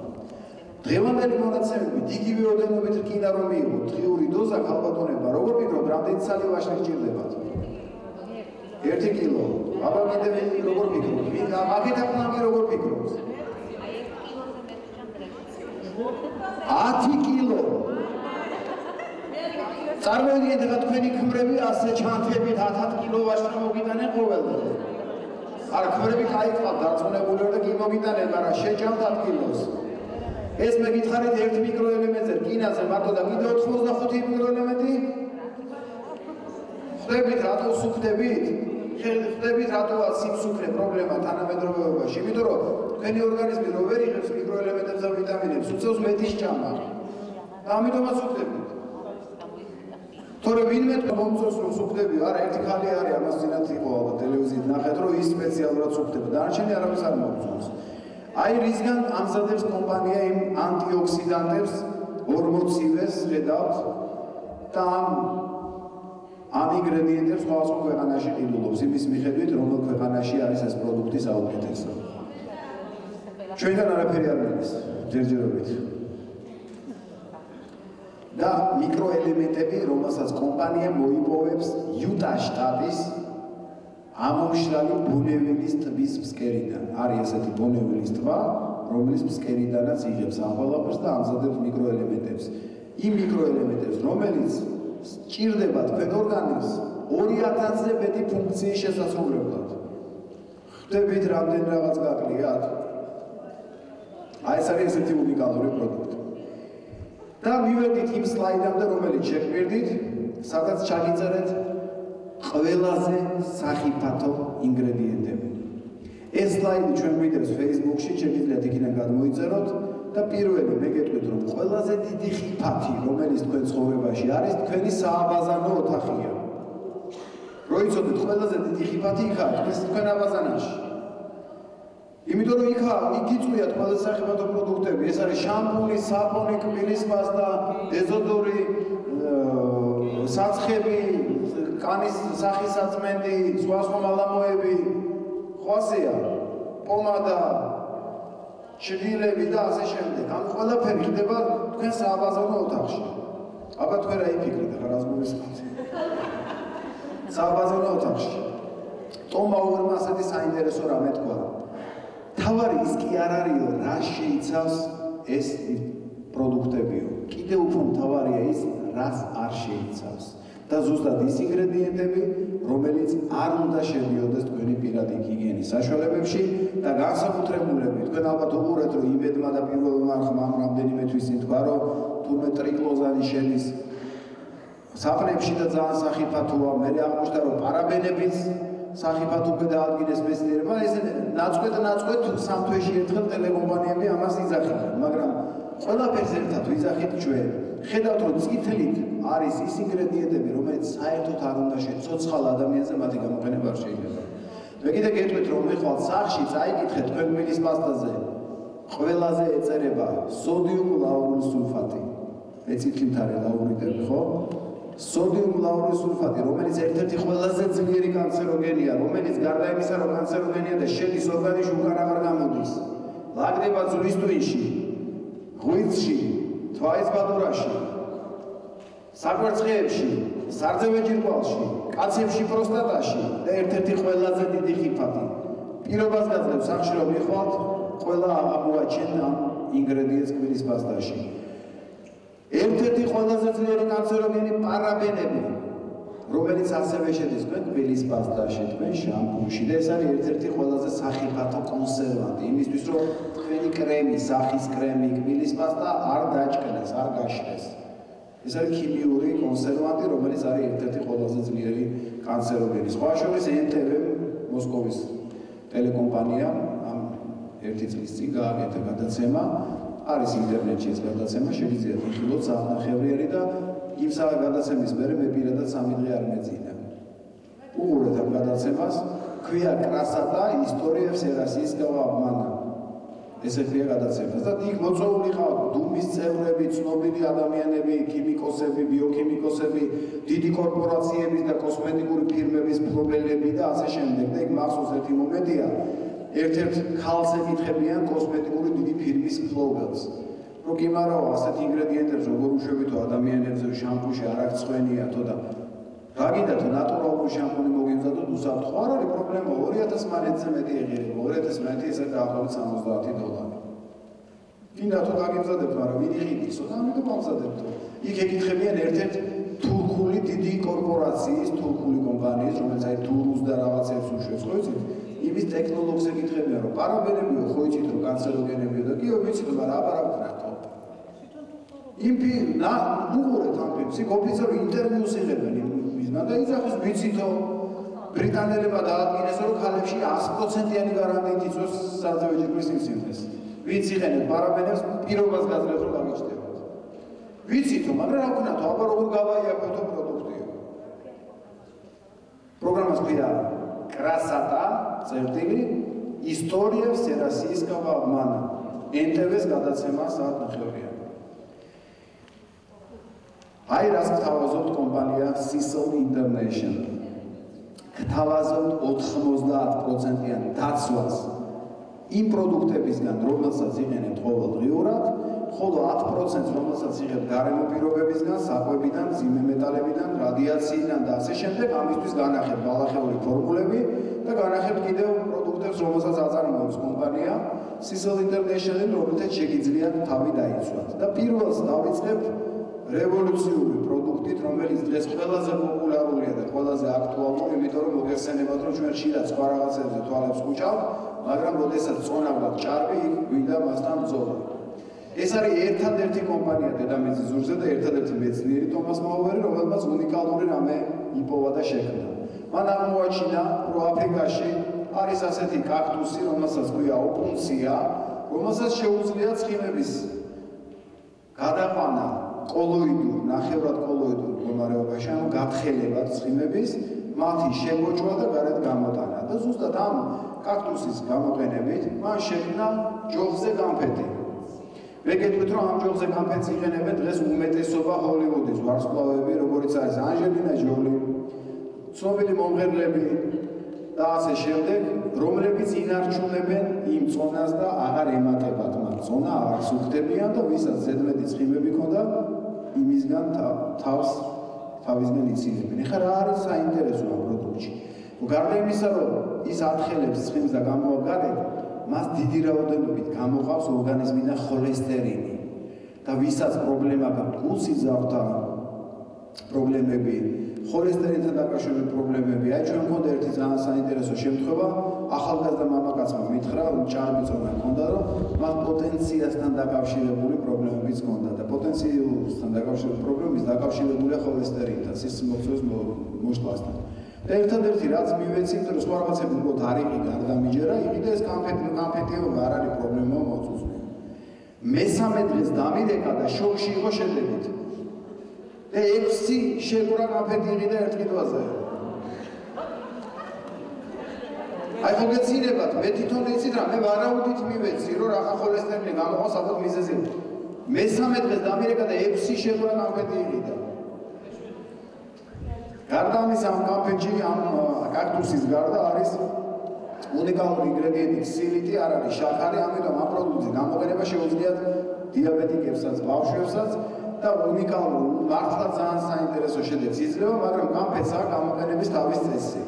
დღევანდელი მონაცემებით იგივე ოდენობით რკინა რომ მიიღო დღიური დოზა ქალბატონებმა როგორ ფიქრობ რამდენი წელი ვაშლი სჭირდებათ? 1 კილო. მაგრამ კიდევ როგორ ვფიქრობ? მაგეთაკ მაგე როგორ ვფიქრობს? 10 კილო წარმოიდგინეთ რა თქვენი ქმრები ასე ჩანთებით 10 კილო ვაშნა მოგიტანენ ყოველდღე. არ ქმრები кайყავთ დარწმუნებული და გიმოგიტანენ, მაგრამ შეჭამთ 10 კილოს. ეს მე გითხარით 1 მიკროელემენტზე, კინაზე მარტო და კიდე 85 მიკროელემენტი. ხდებით, რატო სუქდებით? ხდებით რატოა სიმსუქრე პრობლემა თანამედროვეობაში? იმიტომ რომ თქვენი ორგანიზმი რო ვერ იღებს მიკროელემენტებს და ვიტამინებს, უწევს მეტის ჭამა. და ამიტომაც სუქდებით. თორე ვინმე მომწონს რომ სუქდები, არა ერთი ხალი არის ამას ძინათ იყო ტელევიზიით ნახეთ რომ ის სპეციალურად სუქდება. დანარჩენი არავის არ მომწონს. აი რისგან ამზადებს კომპანია იმ ანტიოქსიდანტებს 40-ივეს ხედავთ და ამ ამ ინგრედიენტებს სხვადასხვა ქვეყანაში ყიდულობს იმის მიხედვით რომელ ქვეყანაში არის ეს პროდუქტი საუკეთესო. ჩვენგან არაფერი არ მიდის ჯერჯერობით. და მიკროელემენტები, რომელსაც კომპანია მოიპოვებს იუტა შტატის ამომშრალი ბუნებილის ტბის ფსკერიდან. არის ესეთი ბუნებილის ტბა, რომელიც ფსკერიდანაც იღებს ამ ყველაფერს და ამზადებს მიკროელემენტებს. იმ მიკროელემენტებს, რომელიც სჭირდება თქვენ ორგანიზმს 2000-ზე მეტი ფუნქციის შესაძლებლად. ხდებით რამდენ რაღაც გაკლიათ? აი ეს არის ესეთი უნიკალური პროდუქტი. და მივედით იმ სლაიდამდე, რომელიც შეგვირდით, სადაც ჩაგიწერეთ ყველაზე სახიფათო ინგრედიენტები. ეს სლაიდი ჩვენ ვიდეოს Facebook-ში შეგიძლიათ იქიდან გადმოიწეროთ და პირველი მე გეტყვით რომ ყველაზე დიდი ხიფათი რომელიც თქვენ ცხოვრებაში არის თქვენი სააბაზანო ოთახია. როიცოდეთ ყველაზე დიდი ხიფათი იქაა ეს თქვენ აბაზანაში. იმიტომ რომ იქა იგიწვიათ ყველა სახიფათო პროდუქტები ეს არის შამპუნი, საპონი, კბილის პასტა, დეზოდორი, საცხები, კანის სახისაწმენდი, სხვა სხვა მალამოები, ხვასია, პომადა, შვილები და ასე შემდეგ. ამ ყველაფერი ხდება თქვენ სააბაზანო ოთახში. აბა თქვენ რა იფიქრეთ ახლა რას მოვისმენთ? სააბაზანო ოთახში. ტომა უერმა ასეთი საინტერესო რამე თქვა. თავარი ის კი არ არისო, რა შეიცავს ეს პროდუქტებიო. კიდევ უფრო თავარია ის, რას არ შეიცავს. და ზუსტად ის ინგრედიენტები, რომელიც არ უნდა შედიოდეს თქვენი პირადი გიგიენის საშუალებებში და განსაკუთრებულები, თქვენ ალბათ უყურეთ, რომ იმედმა და პირველმა ხმამ რამდენიმე თვის თქვა, რომ თუმე ტრიკლოზანი შენის საფრებში და ძალიან სახიფათოა, მე აღმოჩნდა, რომ პარაბენებიც სახიფათო დაადგინეს მეცნიერება, ეს ნაცვლად ნაცვლად სამ თვეში ერთხელ ტელეკომპანიები ამას იძახიან, მაგრამ ყველაფერს ერთად ვიძახით ჩვენ. ხედავთ რომ წითლით არის ის ინგრედიენტები რომელიც საერთოდ არ უნდა შეცოცხალ ადამიანზე მათი გამოყენება არ შეიძლება. მე კიდე გეტყვით რომ მე ხვალ სახში წაიკითხეთ თქვენ მილის პასტაზე ყველაზე ეწერება სოდიუმ ლაურილ სულფატი. არის ლაურიდები ხო? სოდიუმ ლაურილ სულფატი რომელიც ერთ-ერთი ყველაზე ძლიერი კანცეროგენია, რომელიც გარდა იმისა რომ კანცეროგენია და შედის ორგანიზმში უკან აღარ გამოდის. ლაგდება ძვლის ტვინში, ღვიძლში, თვალის ბადურაში საკვერცხეებში სარძევე ჯირკვალში კაცებში პროსტატაში და ერთ-ერთი ყველაზე დიდი ხიფათი. პირობას გაძლევს სახში რომ მიხვალთ ყველა აღმოაჩენ ამ ინგრედიენტს კბილის პასტაში ერთ-ერთი ყველაზე ძლიერი კანცეროგენი პარაბენები რომელიც ასევე შედის კბილის პასტაში, თქვენ შამპუნში და ეს არის ერთ-ერთი ყველაზე სახიფათო კონსერვანტი იმისთვის რომ თქვენი კრემი, სახის კრემი, კბილის პასტა არ დაჭკნეს, არ გაშლეს. ეს არის ქიმიური კონსერვანტი, რომელიც არის ერთ-ერთი ყველაზე ძლიერი კანცეროგენი. სხვა შორის NTV მოსკოვის ტელეკომპანია ამ ერთი წლის წინ გააკეთა გადაცემა არის ინტერნეტში ეს გადაცემა, შეგიძლიათ იხილოთ საფნახევრიერი და იმ საათ გადაცემის მერე მე პირადად სამი დღე არ მეძინა. უყურეთ ამ გადაცემას, ქვია კრასატა ისტორიებს ერასის გავაბმანა. ესე ქვია გადაცემას და იქ მოწვეული ყავთ დუმის წევრები, ცნობილი ადამიანები, ქიმიკოსები, ბიოქიმიკოსები, დიდი კორპორაციების და კოსმეტიკური ფირმების მფლობელები და ასე შემდეგ. და იქ მახსოვს ერთი მომენტია. ერთ-ერთ ქალს ეკითხებიან კოსმეტიკური დიდი ფირმის მფლობელს რომ კი მაგრამ ასეთ ინგრედიენტებს როგორ უშვებითო ადამიანებზე შამპუში არ აქვს ხვენია თო და რა გინდათ ნატურალური შამპუნი მოგიმზადოთ უსაბთ ხო არ არის პრობლემა. 2000 მანეთზე მეტი ეღირება 2000 მანეთი ესე დაახლოებით 70 დოლარი გინდა თუ დაგიმზადებთ მაგრამ ვინ იყიდისო და ამიტომ ამზადებთ. იქ ეკითხებიან ერთ-ერთ თურქული დიდი კორპორაციის თურქული კომპანიის რომელიც აი თურუს და რაღაცებს უშვებს ხო იცით? იმის ტექნოლოგიას ეკითხებიან რომ პარაბენებიო ხო იცით რომ კანცეროგენებიო და კი ვიცით მაგრამ აბარებთ რატო იმპი ნა უღურეთ ამ ფილმს იქ ოფიციალური ინტერვიუს იღებენ მისგან და იძახის ვიცითო ბრიტანელებმა დაადგინეს რომ ქალებში 100%-იანი გარანტიით იწვევს საძევეჭრის სიმსივნეს ვინც იყენებს პარამენებს პირობას გაძლევს რომ გამიჩნდებათ. ვიცითო, მაგრამ რა ვქნათო, აბა როგორ გავაიაკეთო პროდუქტიო. პროგრამას ქვია კრასატა, წერტილი ისტორიებს ერასიისგან ამანა. NTV-ს გადაცემა საათ 9:00-ია. აი რას გთავაზობთ კომპანია Sisal International. გთავაზობთ 90%-იანი დაცვას. იმ პროდუქტებისგან, რომელსაც იყენებთ ყოველდღიურად, ხოლო 10%-ს, რომელსაც იღებთ გარემო პირობებისგან, საკვებიდან, ძიმე მეტალებიდან, რადიაციიდან და ასე შემდეგ, ამისთვის განახებთ ბალახეული ფორმულები და განახებთ კიდევ პროდუქტებს, რომელსაც აწარმოებს კომპანია Sisal International, რომელთაც შეგიძლიათ თავი დაიცვათ. და პირველს დავიწყებ რევოლუციური პროდუქტით, რომელიც დღეს ყველაზე პოპულარულია და ყველაზე აქტუალური, იმიტომ რომ მოგეხსენებათ, რომ ჩვენ შეიძლება სხვა რაღაცებზე თვალებს ხუჭავთ, მაგრამ როდესაც წონავდა ჭარბი, იქ გვინდა მასთან ბრძოლა. ეს არის ერთადერთი კომპანია დედამიწის ზურზე და ერთადერთი მეცნიერი თომას მაუერი, რომელმაც უნიკალური რამე იპოვა და შექმნა. მან აღმოაჩინა, რომ აფრიკაში არის ასეთი კაქტუსი, რომელსაც ქვია ოპუნცია, რომელსაც შეუძლია ცხიმების გადაყვანა კოლოიდურ, ნახევრად კოლოიდურ მდგომარეობაში, ანუ გათხელება ცხიმების, მათი შემოჭვა და გარეთ გამოტანა. და ზუსტად ამ კაქტუსის გამოყენებით მან შექმნა ჯოხზე გამფეთი. ვეკეთებთ რომ ამ ჯოხზე გამფეთს იყენებენ დღეს უმეტესობა ჰოლივუდის ვარსკვლავები, როგორიც არის ანჟელინა ჯოლი, ცნობილი მომღერლები და ასე შემდეგ, რომლებიც ინარჩუნებენ იმ წონას და აღარ ემატებათ მათ წონა, აღარ სუხდებიან და ვისაც ზედმეტი ცხიმები ქონდა, იმისგან თავს თავისგან იცინებენ. ეხლა რა არის საინტერესო ამ პროდუქტში? გარდა იმისა, რომ ის ათხელებს ცხიმს და გამოაგარეთ, მას დიდი რაოდენობით გამოყავს ორგანიზმიდან ხოლესტერინი. და ვისაც პრობლემა გაქვთ გულსიძართან პრობლემები, ხოლესტერინთან დაკავშირებული პრობლემები, აი ჩვენ მქონდა ერთი ძალიან საინტერესო შემთხვევა, ახალგაზრდა მამაკაცმა მითხრა, ჭარბიწონა ჰქონდა, რომ მას პოტენციასთან დაკავშირებული პრობლემებიც ჰქონდა და პოტენციასთან დაკავშირებული პრობლემის დაკავშირებულია ხოლესტერინთან, სისხლმოქცევის მოშლასთან. ერთადერთი რაც მივეცი, რომ სხვა რაღაცები უკვე არ იყიდა, არ დამიჯერა, იყიდა ეს კამფეტი, კამფეტიო არ არის პრობლემა მოწუწვი. მესამე დღეს დამირეკა და შოკში იყო შედეგით. და 6 შეგრა კაფეთი იყიდა ერთ კითხვაზე. აი მოგეცინებათ, მე თვითონ იცით რა, მე ვარაუდით მივეცი, რომ რა ხოლესტერინი გამოყავს ალბათ მიზეზი. მესამე დღეს დამირეკა და 6 შეგრა კაფეთი იყიდა. გარდა ამისა ამ კაფეში ამ კაქტუსის გარდა არის უნიკალური ინგრედიენტი ქსილიტი არ არის შაქარი, ამიტომ ამ პროდუქტის გამოყენება შეუძლიათ დიაბეტიკებსაც, ბავშვებსაც და უნიკალური მართლა ძალიან საინტერესო შედეგს იძლევა, მაგრამ კამფეთს არ გამოყენების თავის წესი.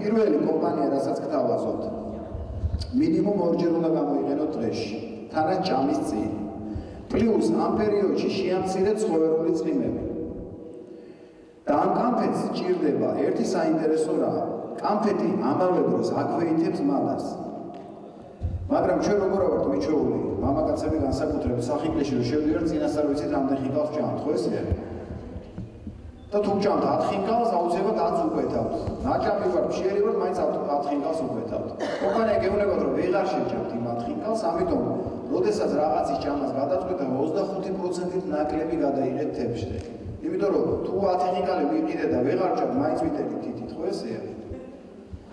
პირველი კომპანია, რასაც გთავაზობთ, მინიმუმ ორჯერ უნდა გამოიყენოთ დღეში, თანაც ჭამის წინ. პლუს ამ პერიოდში შეამცირე ცხოველური წვიმები. და ამ კამფეთს ჭირდება ერთი საინტერესო რამ. კამფეთი ამავე დროს აქვეითებს მადას. მაგრამ ჩვენ როგორ ვართ მიჩეული მამაკაცები განსაკუთრებით სახიკლეში რომ შევდივარ წინასწარ ვიცით რამდენ ხინკალს ჭამთ ხო ესე და თუ ჭამთ 10 ხინკალს აუცილებლად 10 უკვეთავთ ნაჭამი ვარ მშიერი ვარ მაინც 10 ხინკალს უკვეთავთ კომპანია გეუბნებათ რომ ვეღარ შეჭამთ იმ 10 ხინკალს ამიტომ როდესაც რაღაცის ჭამას გადაწყვეტა 25%-ით ნაკლები გადაიღეთ თებშზე იმიტომ რომ თუ 10 ხინკალი ვიყიდე და ვეღარ ჭამ მაინც ვიტები თითით ხო ესეა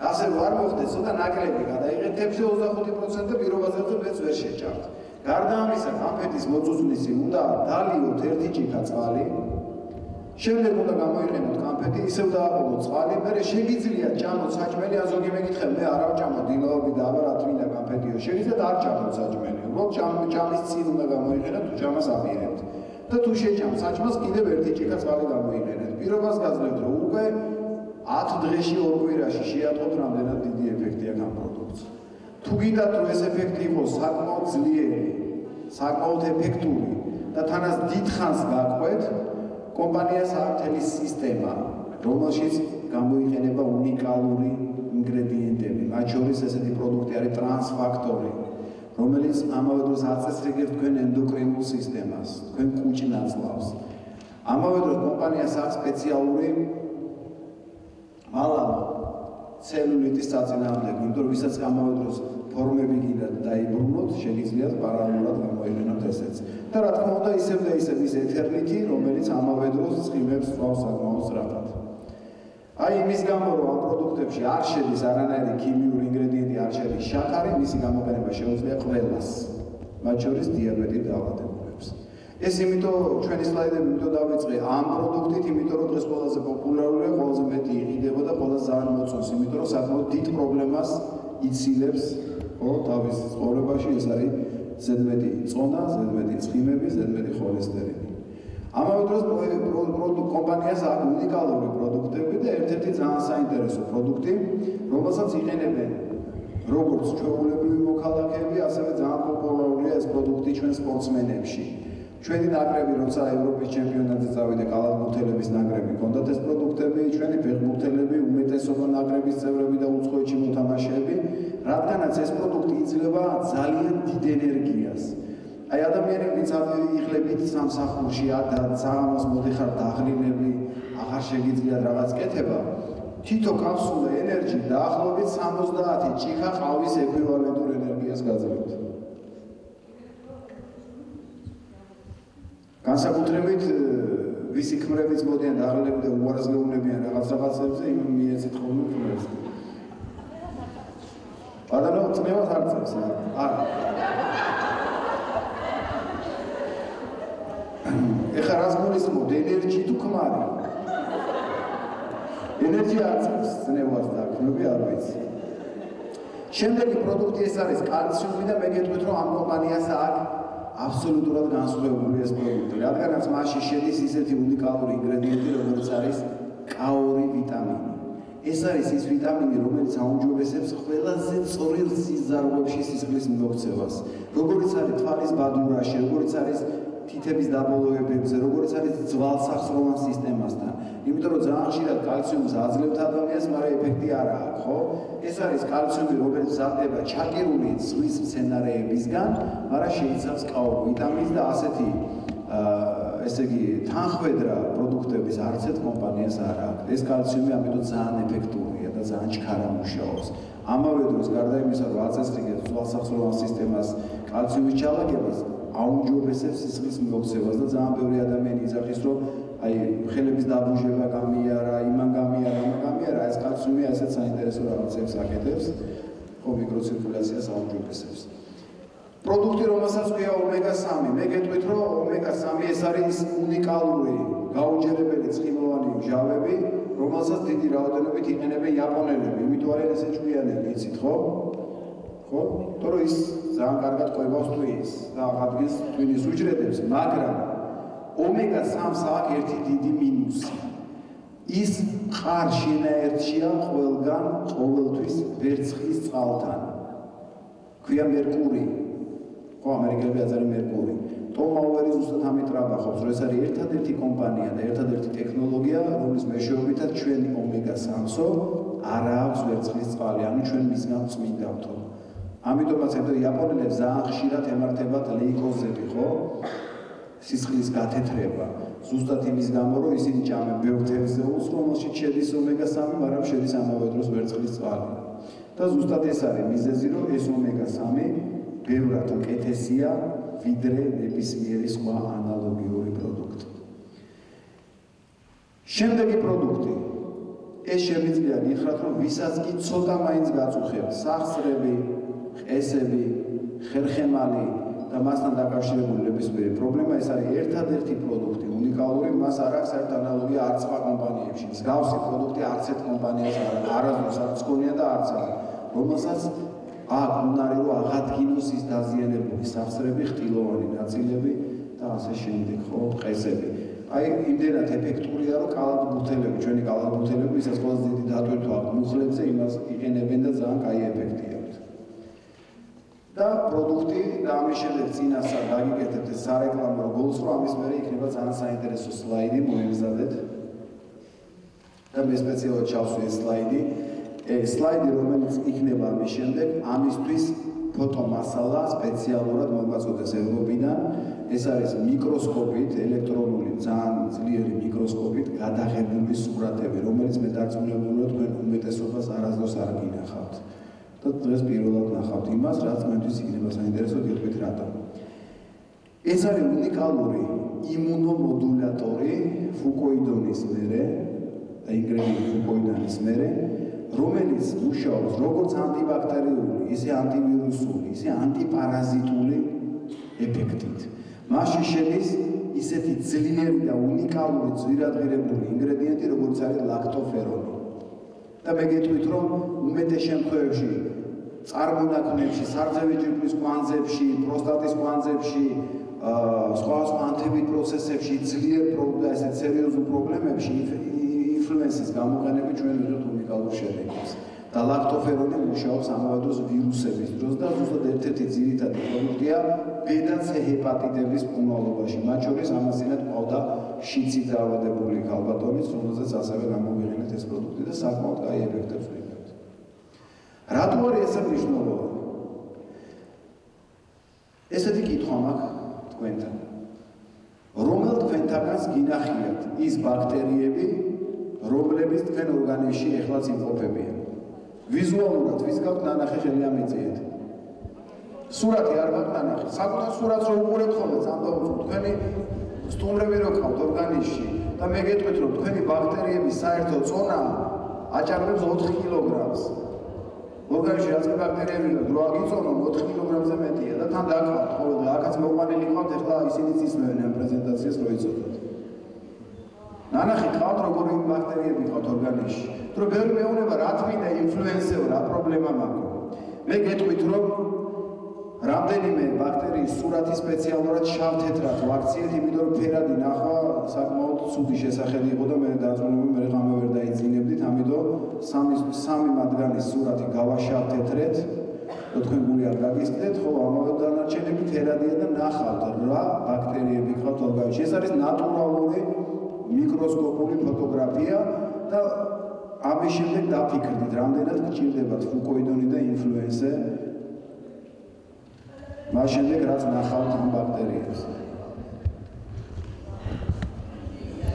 ასე რომ არ მოხდეს ცოტა ნაკლები გადაიღეთ თებში 25% პირობაზე მეც ვერ შეჭართ. გარდა ამისა, კამფეტის მოწუწნისი უნდა დალიოთ ერთი ჭიქა წყალი. შემდეგ უნდა გამოიყენოთ კამფეტი, ისევ დააყოლოთ წყალი, მერე შეგიძლია ჭამოთ საჭმელი, ან ზოგი მეკითხე, მე არ ავჭამო დილაობი და აბა რა თქმა კამფეტიო, შეგიძლიათ არ ჭამოთ საჭმელი. უბრალოდ ჭამ ჭამის წინ უნდა გამოიყენოთ, თუ ჭამას აპირებთ. და თუ შეჭამ საჭმელს კიდევ ერთი ჭიქა წყალი გამოიყენეთ. პირობას გაძლევთ, რომ უკვე 10 დღეში ორ კვირაში შეატყოთ რამდენად დიდი ეფექტი აქვს ამ პროდუქტს. თუ გინდათ რომ ეს ეფექტი იყოს საკმაოდ ძლიერი, საკმაოდ ეფექტური და თანაც დიდხანს გაყვეთ, კომპანიას აქვს თელი სისტემა, რომელშიც გამოიყენება უნიკალური ინგრედიენტები, მათ შორის ესეთი პროდუქტი არის ტრანსფაქტორი, რომელიც ამავე დროს აწესრიგებს თქვენ ენდოკრინულ სისტემას, თქვენ კუჭნაწლავს. ამავე დროს კომპანიას აქვს სპეციალური მალამა ცელულიტის საწინააღმდეგო, იმიტომ რომ ვისაც ამავე დროს ფორმები გინდათ დაიბრუნოთ, შეგიძლიათ პარალელურად გამოიყენოთ ესეც. და რა თქმა უნდა, ისევ და ისევ ის ეთერნიტი, რომელიც ამავე დროს ცხიმებს სწავს საკმაოდ სწრაფად. აი იმის გამო რომ ამ პროდუქტებში არ შედის არანაირი ქიმიური ინგრედიენტი, არ შედის შაქარი, მისი გამოყენება შეუძლია ყველას, მათ შორის დიაბეტით დაავადებულებს. ეს იმიტომ ჩვენი სლაიდები იმიტომ დავიწყე ამ პროდუქტით, იმიტომ რომ დღეს ყველაზე პოპულარულია, ყველაზე მეტი იყიდება და ყველაზე ძალიან მოწონს, იმიტომ რომ საკმაოდ დიდ პრობლემას იცილებს ხო თავის ცხოვრებაში ეს არის ზედმეტი წონა, ზედმეტი ცხიმები, ზედმეტი ხოლესტერინი. ამავე დროს პროდუქტ კომპანიას აქვს უნიკალური პროდუქტები და ერთ-ერთი ძალიან საინტერესო პროდუქტი, რომელსაც იყენებენ როგორც ჩვეულებრივი მოქალაქეები, ასევე ძალიან პოპულარულია ეს პროდუქტი ჩვენ სპორტსმენებში. ჩვენი ნაკრები როცა ევროპის ჩემპიონატზე წავიდა კალათბურთელების ნაკრები, ჰქონდათ ეს პროდუქტები, ჩვენი ფეხბურთელები, უმეტესობა ნაკრების წევრები და უცხოეთში მოთამაშეები, რადგანაც ეს პროდუქტი იძლევა ძალიან დიდ ენერგიას. აი ადამიანები იწადებით სამსახურში და საღამოს მოდიხარ დაღლილები, აღარ შეგიძლიათ რაღაც კეთება. თითო კაფსულა ენერგი დაახლოებით 70 ჭიქა ყავის ეკვივალენტურ ენერგიას გაძლევთ. განსაკუთრებით ვისი ქმრებიც მოდიან დაღლილები და უარს გეუნებიან რაღაც რაღაცებზე, იმ მიეცით ხოლმე ქმრებს. ბადანო წნევას არ წევს არა ეხა რას გულისხმობ ენერგი თუ ქმარი? ენერგი არ წევს წნევას და ქმები არ ვიცი შემდეგი პროდუქტი ეს არის კალციუმი და მე გეტყვით რომ ამ კომპანიას აქვს აბსოლუტურად განსხვავებული ეს პროდუქტი. რადგანაც მასში შედის ისეთი უნიკალური ინგრედიენტი როგორც არის კაორი ვიტამინი. ეს არის ის ვიტამინი, რომელიც აუმჯობესებს ყველაზე წორილ სიზარღვებში სისხლის მიმოქცევას. როგორც არის თვალის ბადურაში, როგორც არის თითების დაბოლოებებზე, როგორც არის ძვალსახსროვან სისტემასთან. იმიტომ რომ ძალიან ხშირად კალციუმს აძლევთ ადამიანს, მაგრამ ეფექტი არ აქვს, ხო? ეს არის კალციუმი, რომელიც ზარდება ჩაკერული ზღვის მცენარეებისგან, მაგრამ შეიცავს კაოლ ვიტამინს და ასეთი ესე იგი თანხwebdriver პროდუქტების არც ერთ კომპანიას არ აქვს. ეს კალციუმი ამიტომ ძალიან ეფექტურია და ძალიან ჩქარა მუშაობს. ამავე დროს გარდა იმისა, რომ აწესრიგებს ძვალსახსროვან სისტემას კალციუმის ჩალაგებას, აუმჯობესებს სისხლის მიმოქცევას და ძალიან ბევრი ადამიანი იძახის, რომ აი ხელების დაბუჟება გამიარა, იმან გამიარა, ამან გამიარა, ეს კალციუმი ასეთ საინტერესო რაღაცებს აკეთებს, ხო მიკროცირკულაციას აუმჯობესებს. პროდუქტი რომელსაც ქვია ომეგა-3. მე გეტყვით რომ ომეგა-3 ეს არის უნიკალური გაუჯერებელი ცხიმოვანი მჟავები, რომელსაც დიდი რაოდენობით იყენებენ იაპონელები, იმიტომ არის ესე ჭკვიანები, იცით ხო? ხო? თორე ის ძალიან კარგად ყვებას ტვინს და აღადგენს ტვინის უჯრედებს, მაგრამ ომეგა-3-ს აქვს ერთი დიდი მინუსი. ის ხარ შინაერთია ყველგან ყოველთვის ვერცხლის წყალთან. ქვია მერკური ხო ამერიკელები აძარი მერკური ტომ აუერი ზუსტად ამით ტრაბახობს რომ ეს არის ერთადერთი კომპანია და ერთადერთი ტექნოლოგია რომლის მეშვეობითაც ჩვენი ომეგა 3-ო არ აქვს ვერცხლის წყალი ანუ ჩვენ მისგან წმინდავთო ამიტომაც ერთ იაპონელებს ძალიან ხშირად ემართებათ ლეიკოზები ხო? სისხლის გათეთრება. ზუსტად იმის გამო რომ ისინი ჭამენ ბევრ თევზეულს რომელშიც შედის ომეგა 3 მაგრამ შედის ამავე დროს ვერცხლის წყალი. და ზუსტად ეს არის მიზეზი რომ ეს ომეგა 3 ბევრად უკეთესია ვიდრე ნებისმიერი სხვა ანალოგიური პროდუქტი. შემდეგი პროდუქტი. ეს შემიძლია გითხრათ, რომ ვისაც კი ცოტა მაინც გაწუხებთ, სახსრები, ყესები, ხერხემალი და მასთან დაკავშირებული ნებისმიერი პრობლემა, ეს არის ერთადერთი პროდუქტი, უნიკალური, მას არ აქვს ერთ ანალოგია არც სხვა კომპანიებში. მსგავსი პროდუქტი არც ერთ კომპანიას არ აქვს, არასდროს არც გქონია და არც არა. რომელსაც აქ უნარი რომ აღადგინოს ის დაზიანებული სახსრები, ხტილოვანი ნაწილები და ასე შემდეგ, ხო, ყესები. აი იმდენად ეფექტურია რომ კალად ბუთელები, ჩვენი კალად ბუთელები, ვისაც ყველაზე დიდი დატვირთვა მუხლებზე, იმას იყენებენ და ძალიან კაი ეფექტი. და პროდუქტი და ამის შემდეგ წინასწარ დაგიკეთებთ ეს სარეკლამო გოლს, რომ ამის მერე იქნება ძალიან საინტერესო სლაიდი მოემზადეთ. და მე სპეციალურად ჩავსვი ეს სლაიდი. ეს სლაიდი რომელიც იქნება ამის შემდეგ, ამისთვის ფოტომასალა სპეციალურად მომაწოდეს ევროპიდან. ეს არის მიკროსკოპით, ელექტრონული ძალიან ძლიერი მიკროსკოპით გადაღებული სურათები, რომელიც მე დარწმუნებულია თქვენ უმეტესობას არასდროს არ გინახავთ. და დღეს პირველად ნახავთ იმას, რაც მენთვის იქნება საინტერესო გეტყვით რატომ. ეს არის უნიკალური იმუნომოდულატორი ფუკოიდონის მერე და ინგრედიენტი ფუკოიდონის მერე, რომელიც მუშაობს როგორც ანტიბაქტერიული, ისე ანტივირუსული, ისე ანტიპარაზიტული ეფექტით. მასში შედის ისეთი ძლიერი და უნიკალური ძვირადღირებული ინგრედიენტი, როგორც არის ლაქტოფერონი. და მე გეტყვით, რომ უმეტეს შემთხვევებში წარმონაქმნებში, სარძევი ჯირკვლის კვანძებში, პროსტატის კვანძებში, სხვა სხვა ანთებით პროცესებში ძლიერ პრობლემა, ესე სერიოზულ პრობლემებში ინფლუენსის გამოყენები ჩვენ ვიღებთ უნიკალურ შედეგებს. და ლაქტოფერონი მუშაობს ამავე დროს ვირუსების დროს და ზუსტად ერთ-ერთი ძირითადი პროდუქტია ბედაცე ჰეპატიტების პულმოლობაში. მათ შორის ამასინად ყავდა შიცი დაავადებული ქალბატონიც, რომელზეც ასევე გამოვიყენეთ ეს პროდუქტი და საკმაოდ კაი ეფექტებს ვიღებთ. რატო არის ეს მნიშვნელოვანი? ესეთი კითხვა მაქვს თქვენთან. რომელ თქვენთანაც გინახიათ ის ბაქტერიები, რომლებიც თქვენ ორგანიზმში ეხლაც იმყოფებიან? ვიზუალურად ვის გაქვთ ნანახი ხელი ამიწიეთ. სურათი არ გაქვთ ნანახი. საკუთარ სურათს რო უყურებთ ხოლმე ზამთრობით თქვენი სტუმრები რო ყავთ ორგანიზმში და მე გეტყვით რომ თქვენი ბაქტერიების საერთო წონა აჭარბებს 4 კილოგრამს. ორგანიზმში რაც ბაქტერიები რო აგიწონონ 4 კილოგრამზე მეტია და თან დაკავთ ხოლმე აქაც მოყვანილი ყავთ ახლა ისინიც ისმევენ ამ პრეზენტაციას რო იცოდეთ. ნანახი ყავთ როგორი ბაქტერიები ყავთ ორგანიზმში. რომ ბევრი მეუნება რა თმინდა ინფლუენსეო რა პრობლემა მაქვს. მე გეტყვით რომ რამდენიმე ბაქტერიის სურათი სპეციალურად შავთეთრად ვაქციეთ, იმიტომ რომ ფერადი ნახვა საკმაოდ ცუდი შესახედი იყო და მე დაწუნებული მე ღამე ვერ დაიძინებდით, ამიტომ სამი სამი მათგანის სურათი გავაშავთეთრეთ. და თქვენ გული არ გაგისკდეთ, ხო, ამავე დანარჩენები ფერადია და ნახავთ რა ბაქტერიები ყავთ ორგანიზმში. ეს არის ნატურალური მიკროსკოპული ფოტოგრაფია და ამის შემდეგ დაფიქრდით, რამდენად გჭირდებათ ფუკოიდონი და ინფლუენზე. მას შემდეგ რაც ნახავთ ამ ბაქტერიებს.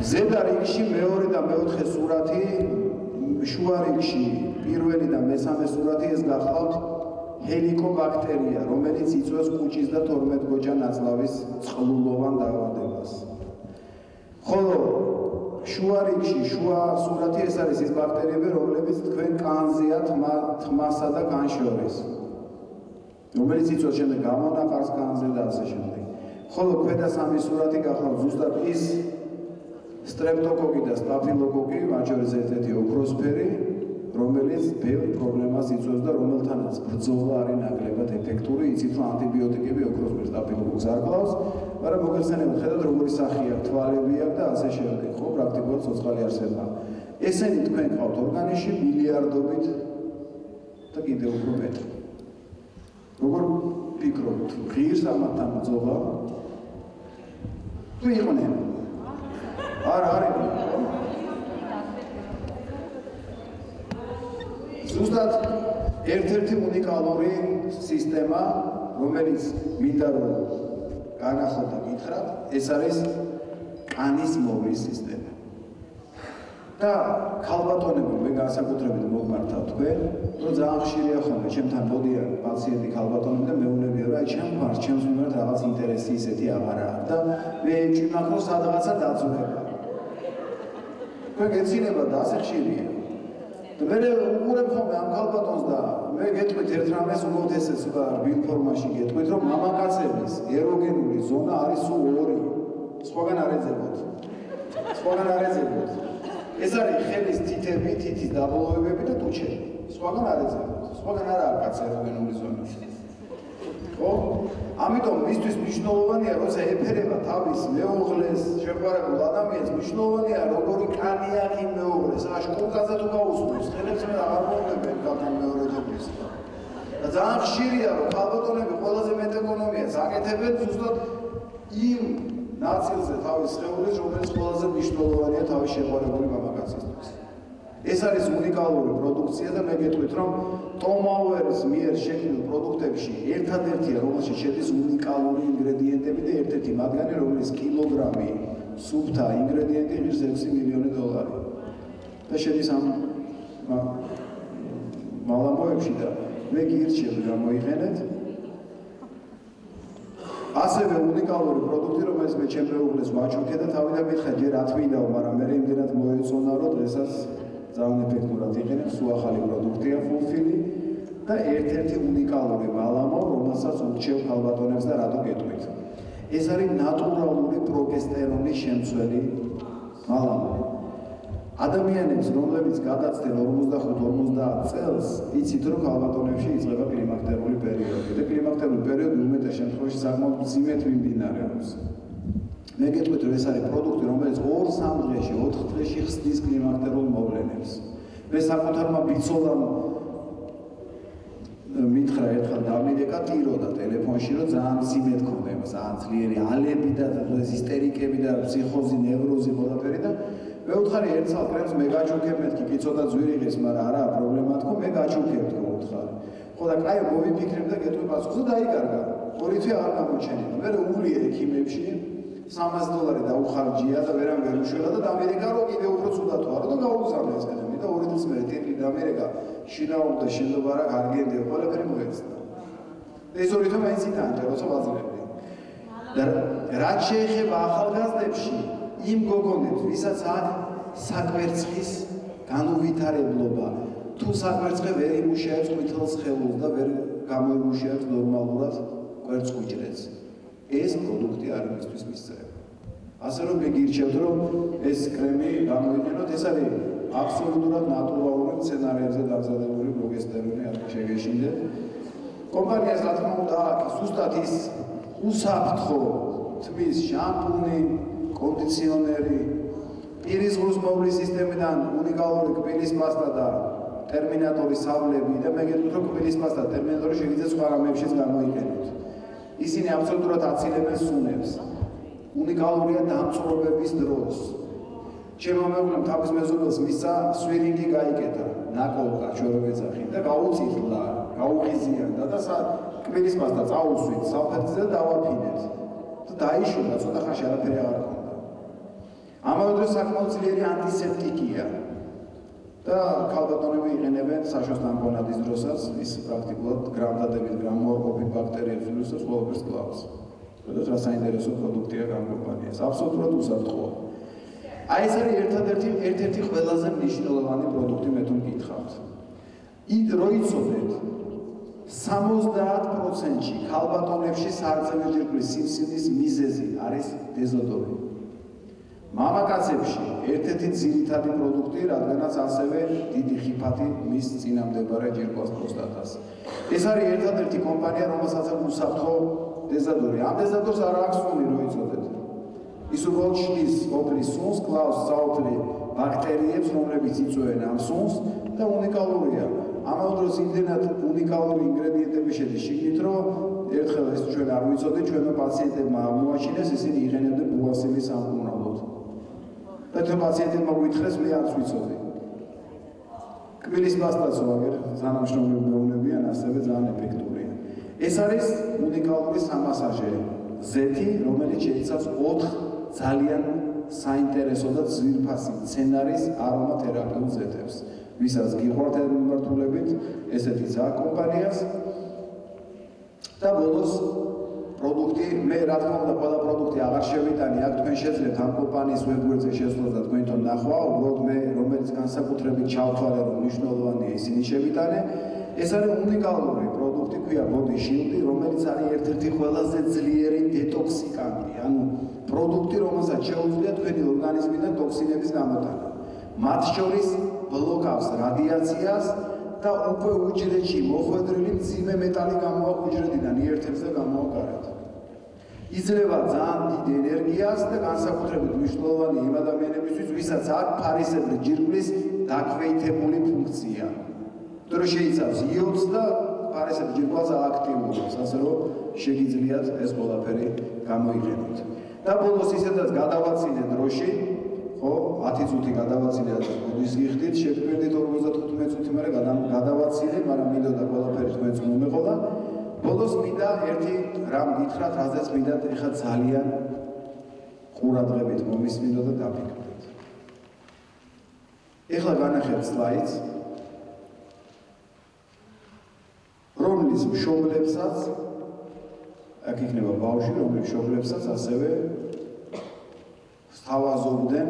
ზედა რიგში მეორე და მეოთხე სურათი, შუა რიგში პირველი და მესამე სურათი ეს გახლავთ ჰელიკობაქტერია, რომელიც იწვევს კუჭის და 12 გოჯა ნაწლავის წყლულოვან დაავადებას. ხოლო შუა რიგში შუა სურათი ეს არის ის ბაქტერიები რომლებიც თქვენ კანზეა თმასა და განშორის რომელიც იწვევს შემდეგ გამონაყარს კანზე და ასე შემდეგ ხოლო ქვედა სამი სურათი გახლავთ ზუსტად ის სტრეპტოკოკი და სტაფილოკოკი მათ შორის ერთ-ერთი ოქროსფერი რომელიც ბევრ პრობლემას იწვევს და რომელთანაც ბრძოლა არის ნაკლებად ეფექტური, იცით რომ ანტიბიოტიკები ოქროს მიერ სტაბილურს არ კლავს, მაგრამ მოგეხსენებათ ხედავთ როგორი სახია, თვალები აქვს და ასე შემდეგ, ხო, პრაქტიკულად ცოცხალი არსება. ესენი თქვენ ყავთ ორგანიზმში მილიარდობით და კიდევ უფრო მეტ. როგორ ფიქრობთ, ღირს ამათთან ბრძოლა? თუ იყვნენ? არა, არა. ზუსტად ერთ-ერთი უნიკალური სისტემა, რომელიც მინდა რომ განახო და გითხრათ, ეს არის კანის მოვლის სისტემა. და ქალბატონები მე განსაკუთრებით მოგმართა თქვენ, რომ ძალიან ხშირია ხოლმე ჩემთან მოდიან პაციენტი ქალბატონები და მეუბნებიან, რომ აი ჩემ ფარს, ჩემს მიმართ რაღაც ინტერესი ისეთი აღარა აქვს და მე ჭიმახრო სადღაცა დაძვრება. თქვენ გეცინება და ასე ხშირია. და მე უყურებ ხოლმე ამ ქალბატონს და მე გეტყვით ერთ რამეს უბრალოდ ესეც და რბილ ფორმაში გეტყვით რომ მამაკაცების ეროგენული ზონა არის სულ ორი სხვაგან არ ეძებოთ სხვაგან არ ეძებოთ ეს არის ხელის თითები თითის დაბოლოებები და ტუჩები სხვაგან არ ეძებოთ სხვაგან არ არის კაც ეროგენული ზონა ხო? ამიტომ მისთვის მნიშვნელოვანია, როცა ეფერება თავის მეუღლეს, შეყვარებულ ადამიანს, მნიშვნელოვანია, როგორი კანია იმ მეუღლეს. რა შკულკაზე თუ გაუსწრებს, ხელებს მე აღარ მომდებენ კანთან მეორედობის. და ძალიან ხშირია, რომ ქალბატონები ყველაზე მეტ ეკონომიას აკეთებენ ზუსტად იმ ნაცილზე თავის შეულის, რომელიც ყველაზე მნიშვნელოვანია თავის შეყვარებული მამაკაცისთვის. ეს არის უნიკალური პროდუქცია და მე გეტყვით რომ ტომაუერის მიერ შექმნილ პროდუქტებში ერთადერთია რომელშიც შედის უნიკალური ინგრედიენტები და ერთ-ერთი მათგანი რომელიც კილოგრამი სუფთა ინგრედიენტი ღირს 6 მილიონი დოლარი და შედის ამ მალამოებში და მე გირჩევ გამოიყენეთ ასევე უნიკალური პროდუქტი რომელიც მე ჩემპიონს ვაჩუქე და თავიდან მითხე ჯერ რა თვიდაო მაგრამ მე იმდენად მოეწონა რომ დღესაც ძალიან ეფექტურად იყენებს სულ ახალი პროდუქტია ფულფილი და ერთ-ერთი უნიკალური მალამო, რომელსაც ურჩევ ქალბატონებს და რატო გეტყვით. ეს არის ნატურალური პროგესტერონის შემცველი მალამო. ადამიანებს, რომლებიც გადაცდნენ 45-50 წელს, იცით რომ ქალბატონებში იწყება კლიმაქტერული პერიოდი და კლიმაქტერული პერიოდი უმეტეს შემთხვევაში საკმაოდ მძიმედ მიმდინარეობს. მე გეტყვით რომ ეს არის პროდუქტი რომელიც 2-3 დღეში 4 დღეში ხსნის კლიმაქტერულ მოვლენებს მე საკუთარმა ბიცოლამ მითხრა ერთხელ დამიდეკა ტიროდა ტელეფონში რომ ძალიან სიმეთ ქონდა იმას ძალიან ძლიერი ალები და ჰისტერიკები და ფსიქოზი ნევროზი ყველაფერი და მე უთხარი ერთ საათს მე გაჩუქებ მეთქი კი ცოტა ძვირიღეს მაგრამ არა პრობლემა თქო მე გაჩუქებ თქო უთხარი ხო და კაი მოვიფიქრებ და გეტყვი პასუხს და დაიკარგა ორი თვე არ გამოჩენილა მე უვლია ექიმებში 300 დოლარი დაუხარჯია და ვერ უშველა და ამერიკა რო კიდე უფრო ცუდად ვარო და გაუგზავნე ეს კეთები და ორი წლის მერე ტიპი და ამერიკა შინაურ და შენდობარა გარგენდე ყველაფერი მოეცდა. ეს ორი თვე მაინც იტანჯა როცა ვაძლევდი. და რაც შეეხება ახალგაზრდებში იმ გოგონებს ვისაც აქვს საკვერცხის განუვითარებლობა თუ საკვერცხე ვერ იმუშავებს ყვითელს ხელს და ვერ გამოიმუშავებს ნორმალურად კვერცხუჭრეთს ეს პროდუქტი არის მისთვის მისწრება. ასე რომ მეგირჩევთ რომ ეს კრემი გამოიყენოთ, ეს არის აბსოლუტურად ნატურალური სცენარებზე დაზადებული პროგესტერონი აქ შეგეშინდეთ. კომპანიას რა თქმა უნდა აქვს უსაფრთხო თმის შამპუნი, კონდიციონერი, პირის ღრუსმოვლის სისტემიდან უნიკალური კბილის პასტა და ტერმინატორის სავლები და მე გეტყვით რომ კბილის პასტა ტერმინატორი შეიძლება სხვა რამებშიც გამოიყენოთ. ისინი აბსოლუტურად აცილებენ სუნებს. უნიკალურია დამწუხრების დროს. ჩემო მეუბნებამ თავის მეზობელს მისცა სვირინგი გაიკეთა, ნაკოლკა ჩვეულებეცახი და გაუწიხლა, გაუღიზიანდა და სა კბილის მასთან წაუსვით საფეთზე და დავაფინეთ. და დაიშულა, ცოტა ხანში არაფერი აღარ ქონდა. ამავე დროს საკმაოდ ძლიერი ანტისეპტიკია. და ქალბატონები იყენებენ საშოსთან კონადის დროსაც ის პრაქტიკულად გრამდადებით გამოვყოფით ბაქტერიებს ვირუსებს ყველაფერს კლავს. და რა საინტერესო პროდუქტია გამკომპანიას. აბსოლუტურად უსაფრთხოა. აი ეს არის ერთადერთი ერთ-ერთი ყველაზე მნიშვნელოვანი პროდუქტი მე თუ მკითხავთ. იქ როიცოდეთ 70%-ში ქალბატონებში სარძევი ჯირკვლის სიმსივნის მიზეზი არის დეზოდორანტი. მამაკაცებში ერთ-ერთი ძირითადი პროდუქტი, რადგანაც ასევე დიდი ხიფათი მის წინამდებარე ჯირკვას პროსტატას. ეს არის ერთადერთი კომპანია, რომელსაც უსაფრთხო დეზოდორი. ამ დეზოდორს არ აქვს სული, რო იცოდეთ. ის უბრალოდ შლის ოფლის სულს, კლავს საოფლი ბაქტერიებს, რომლებიც იწვევენ ამ სულს და უნიკალურია. ამავე დროს იმდენად უნიკალური ინგრედიენტები შედის შიგნით, რომ ერთხელ ეს ჩვენ არ ვიცოდეთ, ჩვენო პაციენტებმა მოაჩინეს, ისინი იღენებდნენ ბუასილის სამკურნალოდ. და თუ პაციენტებმა გვითხრეს მე არც ვიცოდი. კბილის პასტაც ვაგერ ზანამშრომლები მეუნებიან ასევე ძალიან ეფექტურია. ეს არის უნიკალური სამასაჟე ზეთი, რომელიც შეიცავს 4 ძალიან საინტერესო და ძვირფასი სცენარის არომათერაპიულ ზეთებს. ვისაც გიყვართ მიმართულებით, ესეთი ძა კომპანიას და ბოლოს პროდუქტი მე რა თქმა უნდა ყველა პროდუქტი აღარ შევიტანი აქ თქვენ შეძლებთ ამ კომპანიის ვებგვერდზე შესვლას და თქვენ თვითონ ნახვა. უბრალოდ მე რომელიც განსაკუთრებით ჩავთვალე რომ მნიშვნელოვანია ისინი შევიტანე. ეს არის უნიკალური პროდუქტი ქვია body shield რომელიც არის ერთ-ერთი ყველაზე ძლიერი დეტოქსიკანტი. ანუ პროდუქტი რომელსაც შეუძლია თქვენი ორგანიზმიდან ტოქსინების გამოტანა. მათ შორის ბლოკავს რადიაციას და უკვე უჯრედში მოხვედრილი მძიმე მეტალი გამოაქვს უჯრედიდან იერთებს და გამოაქვს გარეთ. იძლევა ძალიან დიდ ენერგიას და განსაკუთრებით მნიშვნელოვანი იმ ადამიანებისთვის, ვისაც აქვს ფარისებრი ჯირკვლის დაქვეითებული ფუნქცია. თუ შეიცავს იოდს და ფარისებრი ჯირკვლას ააქტივობს, ასე რომ შეგიძლიათ ეს ყველაფერი გამოიყენოთ. და ბოლოს ისედაც გადავაცილეთ დროში, ხო 10 წუთი გადავაცილეთ მოდის გიხდით შეგპირდით 45 15 მერე გადავაცილე, მაგრამ მინდოდა ყველაფერი თქვენს მომეყოლა. ბოლოს მინდა ერთი რამ გითხრათ, რაზეც მინდა ეხა ძალიან ყურადღებით მომისმინო და დაფიქრდეთ. ეხლა განახეთ სლაიდს, რომლის მშობლებსაც აქ იქნება ბავშვი, რომლის მშობლებსაც ასევე სთავაზობდნენ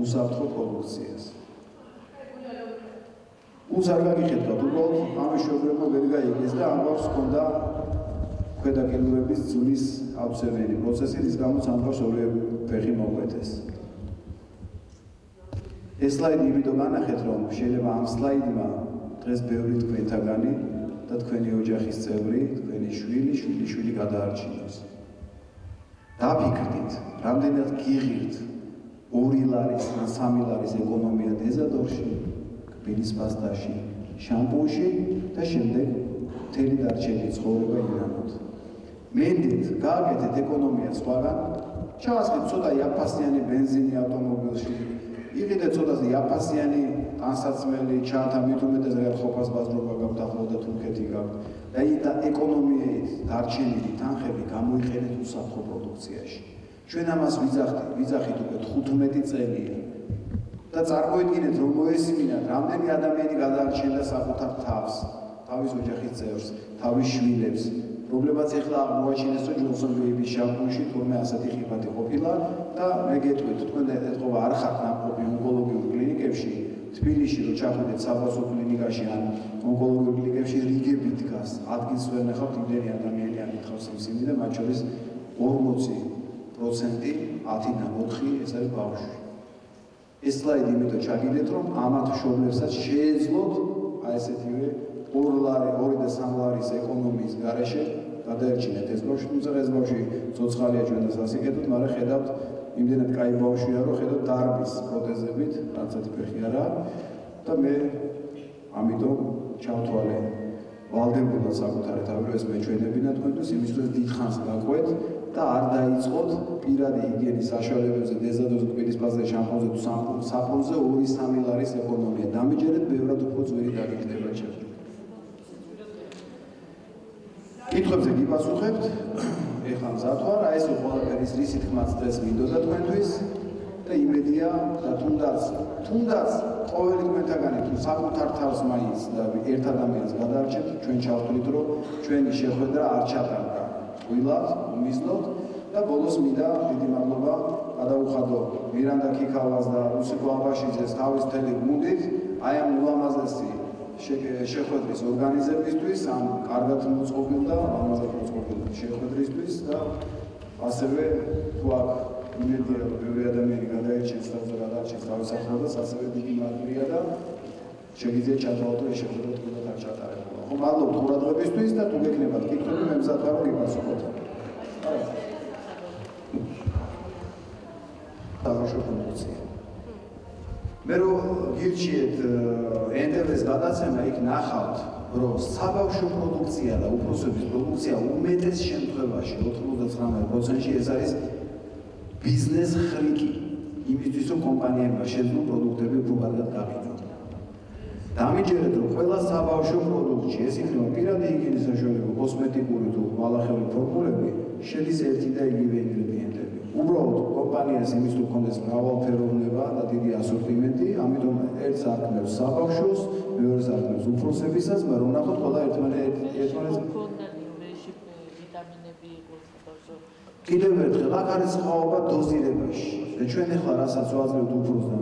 უსაფრთხო პროდუქციას. უს არ გაგიხედავთ, უბრალოდ ამის შეუძლებლობა ვერ გაიგეს და ამბავს ქონდა ქვედაკელურების ძulis აბსერვერი პროცესი, რის გამოც ამბავს ორი ფეხი მოგვეთეს. ეს სლაიდი იმიტომ განახეთ, რომ შეიძლება ამ სლაიდმა დღეს ბევრი თქვენთაგანი და თქვენი ოჯახის წევრი, თქვენი შვილი, შვილი შვილი გადაარჩინოს. დაფიქრდით, რამდენად გიღირთ ორი ლარის ან სამი ლარის ეკონომია დეზადორში, ბილისპასტაში, შამპუში და შემდეგ მთელი დარჩენი ცხოვრება ირანოთ. მედით გააკეთეთ ეკონომია სხვაგან, ჩაასხეთ ცოტა იაფასიანი бенზინი ავტომობილში, იყიდეთ ცოტა იაფასიანი ტანსაცმელი, ჩათა მით უმეტეს რა ხოფას ბაზრობა გავთახმოთ და თურქეთი გაქვთ. და იდა ეკონომიით დარჩენილი თანხები გამოიყენეთ უსაფრთხო პროდუქციაში. ჩვენ ამას ვიძახით, ვიძახით უკვე 15 წელია. და წარმოიდგინეთ, რომ მოესმინათ, რამდენი ადამიანი გადაარჩენდა საკუთარ თავს, თავის ოჯახის წევრს, თავის შვილებს. პრობლემაც ეხლა აღმოაჩინეს, რომ ჯონსონ ბეიბის შამპუნში თურმე ასეთი ხიფათი ყოფილა და მე გეტყვით, თქვენ ეთყობა არ ხართ ნაყოფი ონკოლოგიურ კლინიკებში, თბილისში რო ჩახვიდეთ საბავშვო კლინიკაში ან ონკოლოგიურ კლინიკებში რიგები დგას. ადგილს ვერ ნახავთ იმდენი ადამიანი აკითხავს იმ სიმი და მათ შორის 40% 10-დან 4 ეს არის ბავშვი ეს სლაიდი იმიტომ ჩაგიდეთ, რომ ამათ შობლებსაც შეეძლოთ აი ესეთივე ორლარი, ორი და სამ ლარის ეკონომიის გარეშე გადაერჩინეთ ეს ბავშვი, თუმცა ეს ბავშვი ცოცხალია ჩვენ და სასიკეთოთ, მაგრამ ხედავთ იმდენად კაი ბავშვია, რომ ხედავთ დარბის პროტეზებით, რაც ერთი ფეხი არა და მე ამიტომ ჩავთვალე. ვალდებულდა საკუთარ თავი ეს მეჩვენებინა თქვენთვის, იმისთვის დიდხანს გაყვეთ და არ დაიწყოთ პირადი იგენის საშუალებებზე დეზადოს კბილის პასზე შამპუნზე თუ საფონზე 2-3 ლარის ეკონომია. დამიჯერეთ ბევრად უფრო ძვირი დაგიჯდება ჩემს. კითხვებზე გიპასუხებთ ეხლა მზად ვარ, აი ეს ყველაფერის რისი თქმაც დღეს მინდოდა თქვენთვის. და იმედია და თუნდაც თუნდაც ყოველი თქვენთაგანი თუ საკუთარ თავს მაინც და ერთ ადამიანს გადაარჩეთ, ჩვენ ჩავთვლით, რომ ჩვენი შეხვედრა არ ჩატარდა. ვილად, უმიზნოთ და ბოლოს მინდა დიდი მადლობა გადაუხადო მირანდა ქიქავას და რუსიკო აბაშიძეს თავის თელი გუნდით, აი ამ ულამაზესი შეხვედრის ორგანიზებისთვის, ამ კარგად მოწყობილ და ამაზად მოწყობილ შეხვედრისთვის და ასევე თუ აქ იმედია რომ ბევრი ადამიანი გადაეჭერს და გადაეჭერს თავის ახალებას, ასევე დიდი მადლია და შეგიძლიათ ჩათვალოთ ეს შეხვედრა თუნდაც არ ჩატარებულა. მადლობთ ყურადღებისთვის და თუ გექნებათ კითხვები, მე მზად ვარ გიპასუხოთ. არა. თამაშობ ფუნქცია. მე რო გირჩიეთ ენდელეს გადაცემა იქ ნახავთ რომ საბავშვო პროდუქცია და უფროსების პროდუქცია უმეტეს შემთხვევაში 99%-ში ეს არის ბიზნეს ხრიკი იმისთვის რომ კომპანიებმა შეძლო პროდუქტები უფრო კარგად გაყიდონ დამიჯერეთ რომ ყველა საბავშვო პროდუქტში ეს იქნება პირადი იგენის საშუალება კოსმეტიკური თუ ბალახები ფორმულები შედის ერთი და იგივე ინგრედიენტები. უბრალოდ კომპანიას იმის თუ კონდეს მრავალფეროვნება და დიდი ასორტიმენტი, ამიტომ ერთს აკნევს საბავშვოს, მეორეს აკნევს უფროსებისას, მაგრამ ნახოთ ყველა ერთმანეთს ერთმანეთს კიდევ ერთხელ აქ არის სხვაობა დოზირებაში. და ჩვენ ახლა რასაც ვაძლევთ უფროს და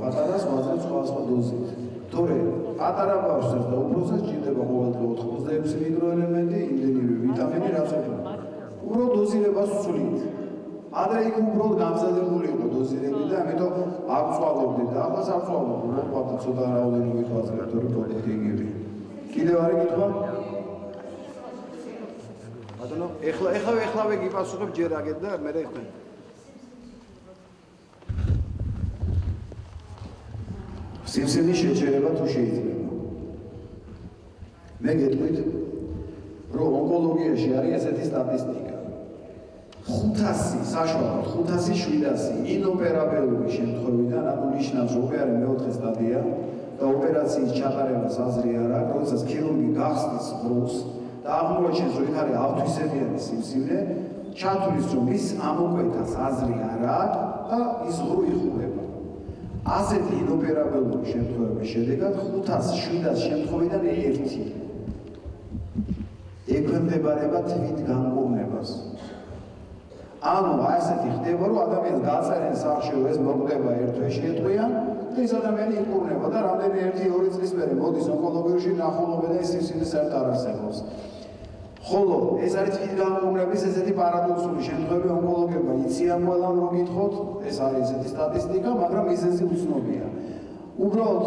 პატარას ვაძლევთ სხვადასხვა დოზით თორე პატარა ბავშვს და უფროსს ჭირდება ყოველდღე 86 მიკროელემენტი იმდენივე ვიტამინი რაც ექნება უბრალოდ დოზირებას ვცვლით ადრე იქ უბრალოდ გამზადებული იყო დოზირები და ამიტომ აღწვალობდი და ახლა საწვალობ რა თქვა ცოტა რაოდენობით ვაძლევთ თორე პროდუქტი იგივე კიდევ არის კითხვა ბატონო ეხლა ეხლა ეხლავე გიპასუხებ ჯერ აგეთ და მე რეხმე სიმსივნის შეჩერება თუ შეიძლება მე გეტყვით რომ ონკოლოგიაში არის ესეთი სტატისტიკა 500 საშუალოდ 500-700 ინოპერაბელური შემთხვევიდან ანუ ნიშნავს რომ არის მეოთხე სტადია და ოპერაციის ჩატარებას აზრი არ აქვს, როდესაც ქირურგი გახსნის ბროს და აღმოჩენს რომ იქ არის ავთვისებიანი სიმსივნე, ჩათვლის რომ ის ამოკვეთას აზრი არ აქვს და ის ღრუ იხურება. ასეთი ინოპერაბელური შემთხვევების შედეგად 500-700 შემთხვევიდან ერთი ექვემდებარება თვით განკურნებას. ანუ ასეთი ხდება რომ ადამიანს გაწერენ სახში ეს მოკვდება ერთ თვეში ეტყვიან და ეს ადამიანი იკურნება და რამდენი ერთი ორი წლის მერე მოდის ონკოლოგიაში ნახულობა და საერთოდ არ არსებობს. ხოლო ეს არის თვით განკურნების ესეთი პარადოქსული შემთხვევები ონკოლოგებმა იციან ყველამ რომ გითხოთ ეს არის ესეთი სტატისტიკა მაგრამ ისეთი უცნობია. უბრალოდ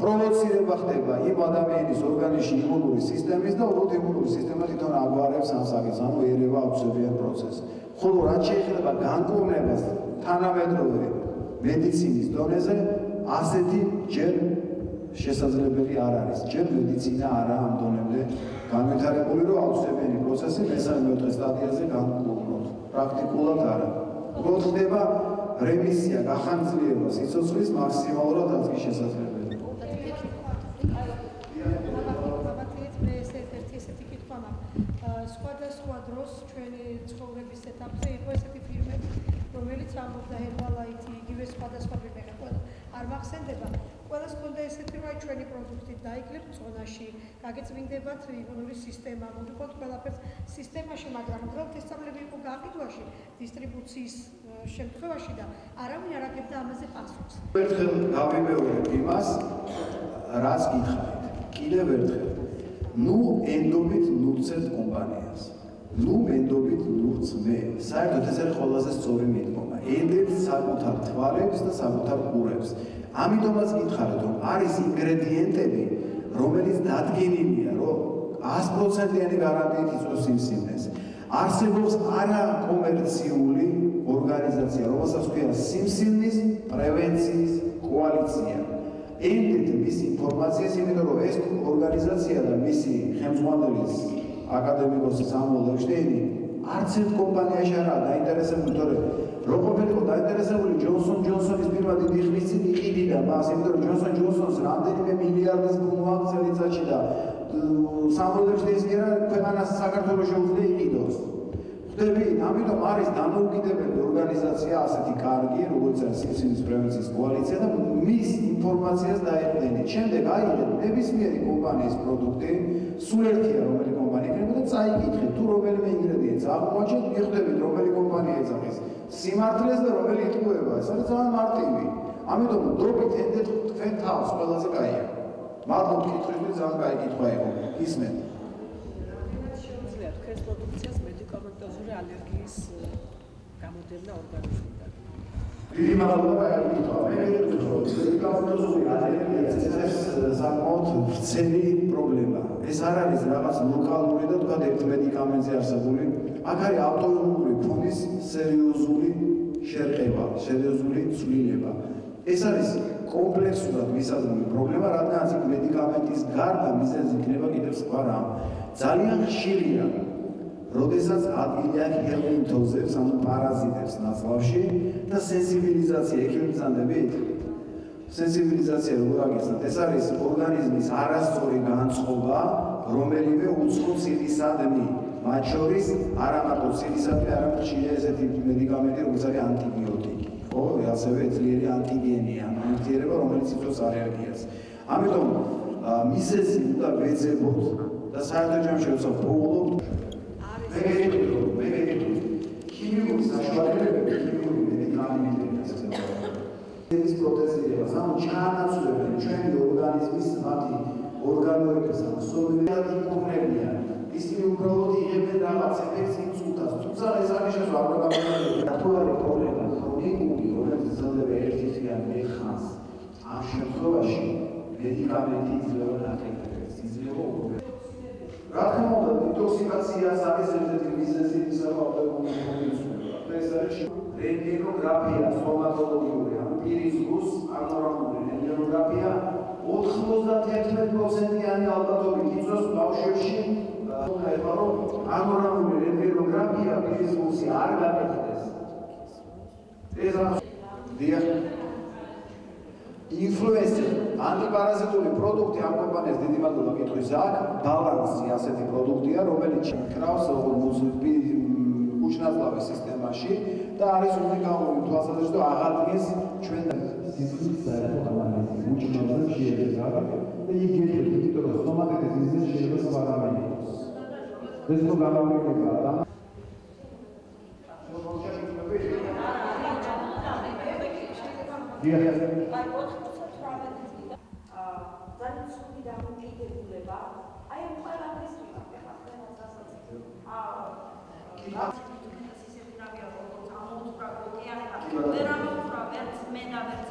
პროვოცირება ხდება იმ ადამიანის ორგანიზმში იმუნური სისტემის და უბრალოდ იმუნური სისტემა თვითონ აგვარებს ამ საკითხს, ანუ ერევა აუცილებელი პროცესი. ხოლო რაც შეიძლება განკურნებას თანამედროვე მედიცინის დონეზე ასეთი ჯერ შესაძლებელი არ არის. ჯერ მედიცინა არა ამ დონემდე განვითარებული, რომ აუცილებელი პროცესი მესამე მეოთხე სტადიაზე განკურნოთ. პრაქტიკულად არა. უბრალოდ ხდება რემისია, გახანძლიერება სიცოცხლის მაქსიმალურად კი შესაძლებელი. სხვადასხვა დროს ჩვენი ცხოვრების ეტაპზე იყო ესეთი ფილმები, რომელიც ამბობდა ჰერბალაიტი, იგივე სხვადასხვა ფილმები, ყველა არ მახსენდება. ყველას ქონდა ესეთი რომ ჩვენი პროდუქტი დაიკლებ წონაში, გაგეწმინდებათ იმუნური სისტემა, მოდიყვოთ ყველაფერს სისტემაში, მაგრამ უბრალოდ ესწავლები იყო გაყიდვაში, დისტრიბუციის შემთხვევაში და არავინ არ აგებდა ამაზე პასუხს. ერთხელ გავიმეორებ იმას, რაც გითხარით. კიდევ ერთხელ ნუ ენდობით ნუცეთ კომპანიას. ნუ ენდობით ნუც მე. საერთოდ ეს არის ყველაზე სწორი მიდგომა. ენდეთ საკუთარ თვალებს და საკუთარ ყურებს. ამიტომაც გითხარით, რომ არის ინგრედიენტები, რომელიც დადგენილია, რომ 100%-იანი გარანტიით იწვევს სიმსივნეს. არსებობს არა კომერციული ორგანიზაცია, რომელსაც ქვია სიმსივნის პრევენციის კოალიცია. ენდეთ მის ინფორმაციას, იმიტომ რომ ეს ორგანიზაცია და მისი ხელმძღვანელის აკადემიკოსი სამუელ ევშტეინი არც ერთ კომპანიაში არაა დაინტერესებული, თორე რო ყოფილიყო დაინტერესებული ჯონსონ ჯონსონის პირველ დიდი ხნის წინ იყიდიდა მას, იმიტომ რომ ჯონსონ ჯონსონს რამდენიმე მილიარდის გუნდა წელიწადში და სამუელ ევშტეინს კი არა ქვეყანას საქართველოს შეუძლია იყიდოს. ხდები, ამიტომ არის დამოუკიდებელი ორგანიზაცია ასეთი კარგი, როგორც არის სიმსივნის პრევენციის კოალიცია და მის ინფორმაციას დაეყრდენით. შემდეგ აიღეთ ნებისმიერი კომპანიის პროდუქტი, სულ ერთია რომელი კომპანია იქნება და წაიკითხეთ თუ რომელიმე ინგრედიენტს აღმოაჩენთ, მიხვდებით რომელი კომპანია ეძახის სიმართლეს და რომელი იტყუება. არის ძალიან მარტივი. ამიტომ დრობით ენდეთ თქვენ თავს ყველაზე კაია. მადლობთ კითხვისთვის, ძალიან კაი კითხვა იყო. ისმენთ. თქვენს პროდუქციას მედიკამენტოზური ალერგიის გამოდევნა ორგანიზმიდან. დიდი მადლობა გითხრა. მე მეგობრებო, მედიკამენტოზური ალერგია ეს საკმაოდ ვრცელი პრობლემა. ეს არ არის რაღაც ლოკალური და თქვა ერთ მედიკამენტზე არსებული. აქ არის ავტოიმუნური ფონის სერიოზული შერყება, სერიოზული ცვლილება. ეს არის კომპლექსურად მისადგომი პრობლემა, რადგანაც იქ მედიკამენტის გარდა მიზეზი იქნება კიდევ სხვა რამ. ძალიან ხშირია როდესაც ადგილი აქვს ჰელმინთოზებს, ანუ პარაზიტებს ნაცვლავში და სენსიბილიზაცია ექიმბრძანდებით. სენსიბილიზაცია როგორ აგიხსნათ? ეს არის ორგანიზმის არასწორი განწყობა, რომელიმე უცხო ცილისადმი, მათ შორის არა მარტო ცილისადმი, არამედ ხშირია ესეთი მედიკამენტი, როგორც არის ანტიბიოტიკი. ხო, ასევე ძლიერი ანტიგენია, ნივთიერება, რომელიც იწვევს ალერგიას. ამიტომ მიზეზი უნდა ვეძებოთ და საერთოდ ჯამში როცა პოულობთ მე მეგეთქო მე მეგეთქო საშუალებები ქიმიური მედიკამენტები ასე ეს პროტეზირებას ანუ ჩაანაცვლებენ ჩვენი ორგანიზმის მათი ორგანოების ან სოლიად იკურნებიან ისინი უბრალოდ იღებენ რაღაც ეფექტს იმ წუთას თუმცა ეს არის შესაძლოა თუ არის პრობლემა ქრონიკული რომელიც ძლდება ერთი ხანი ეხანს ამ შემთხვევაში მედიკამენტი იძლევა ნაკლებებს იძლევა უკვე რა თქმა უნდა დეტოქსიკაციას არის ერთ-ერთი მიზეზი ისა რომ აღდგომის ეს არის რენტგენოგრაფია სტომატოლოგიური ან პირის გუს პანორამული რენტგენოგრაფია. 91%-იანი ალბათობით იწვევს ბავშვებში ხება რომ პანორამული რენტგენოგრაფია პირის გუსი არ გაკეთდეს. ეს რა დიახ ინფლუენსერ ანტიპარაზიტული პროდუქტი ამ კომპანიას დიდი მადლობა კითხვის აქ ბალანსი ასეთი პროდუქტია რომელიც კრავს უჩნაწლავის სისტემაში და არის უნიკალური თვალსაზრისით რომ აღადგენს ჩვენ სისტემის საერთო ანალიზი უჩნაწლად შეიძლება და იგი გეტყვით რომ სტომატიტის მიზეზი შეიძლება სხვა რამე იყოს. ეს თუ გამომიგება და დიახ. ძალიან ცუდი დამოკიდებულება. აი ამ ყველაფრის ვიყავ ახლა ხელს ასაცი აა ვერა მოუწვა ვერც მე და ვერც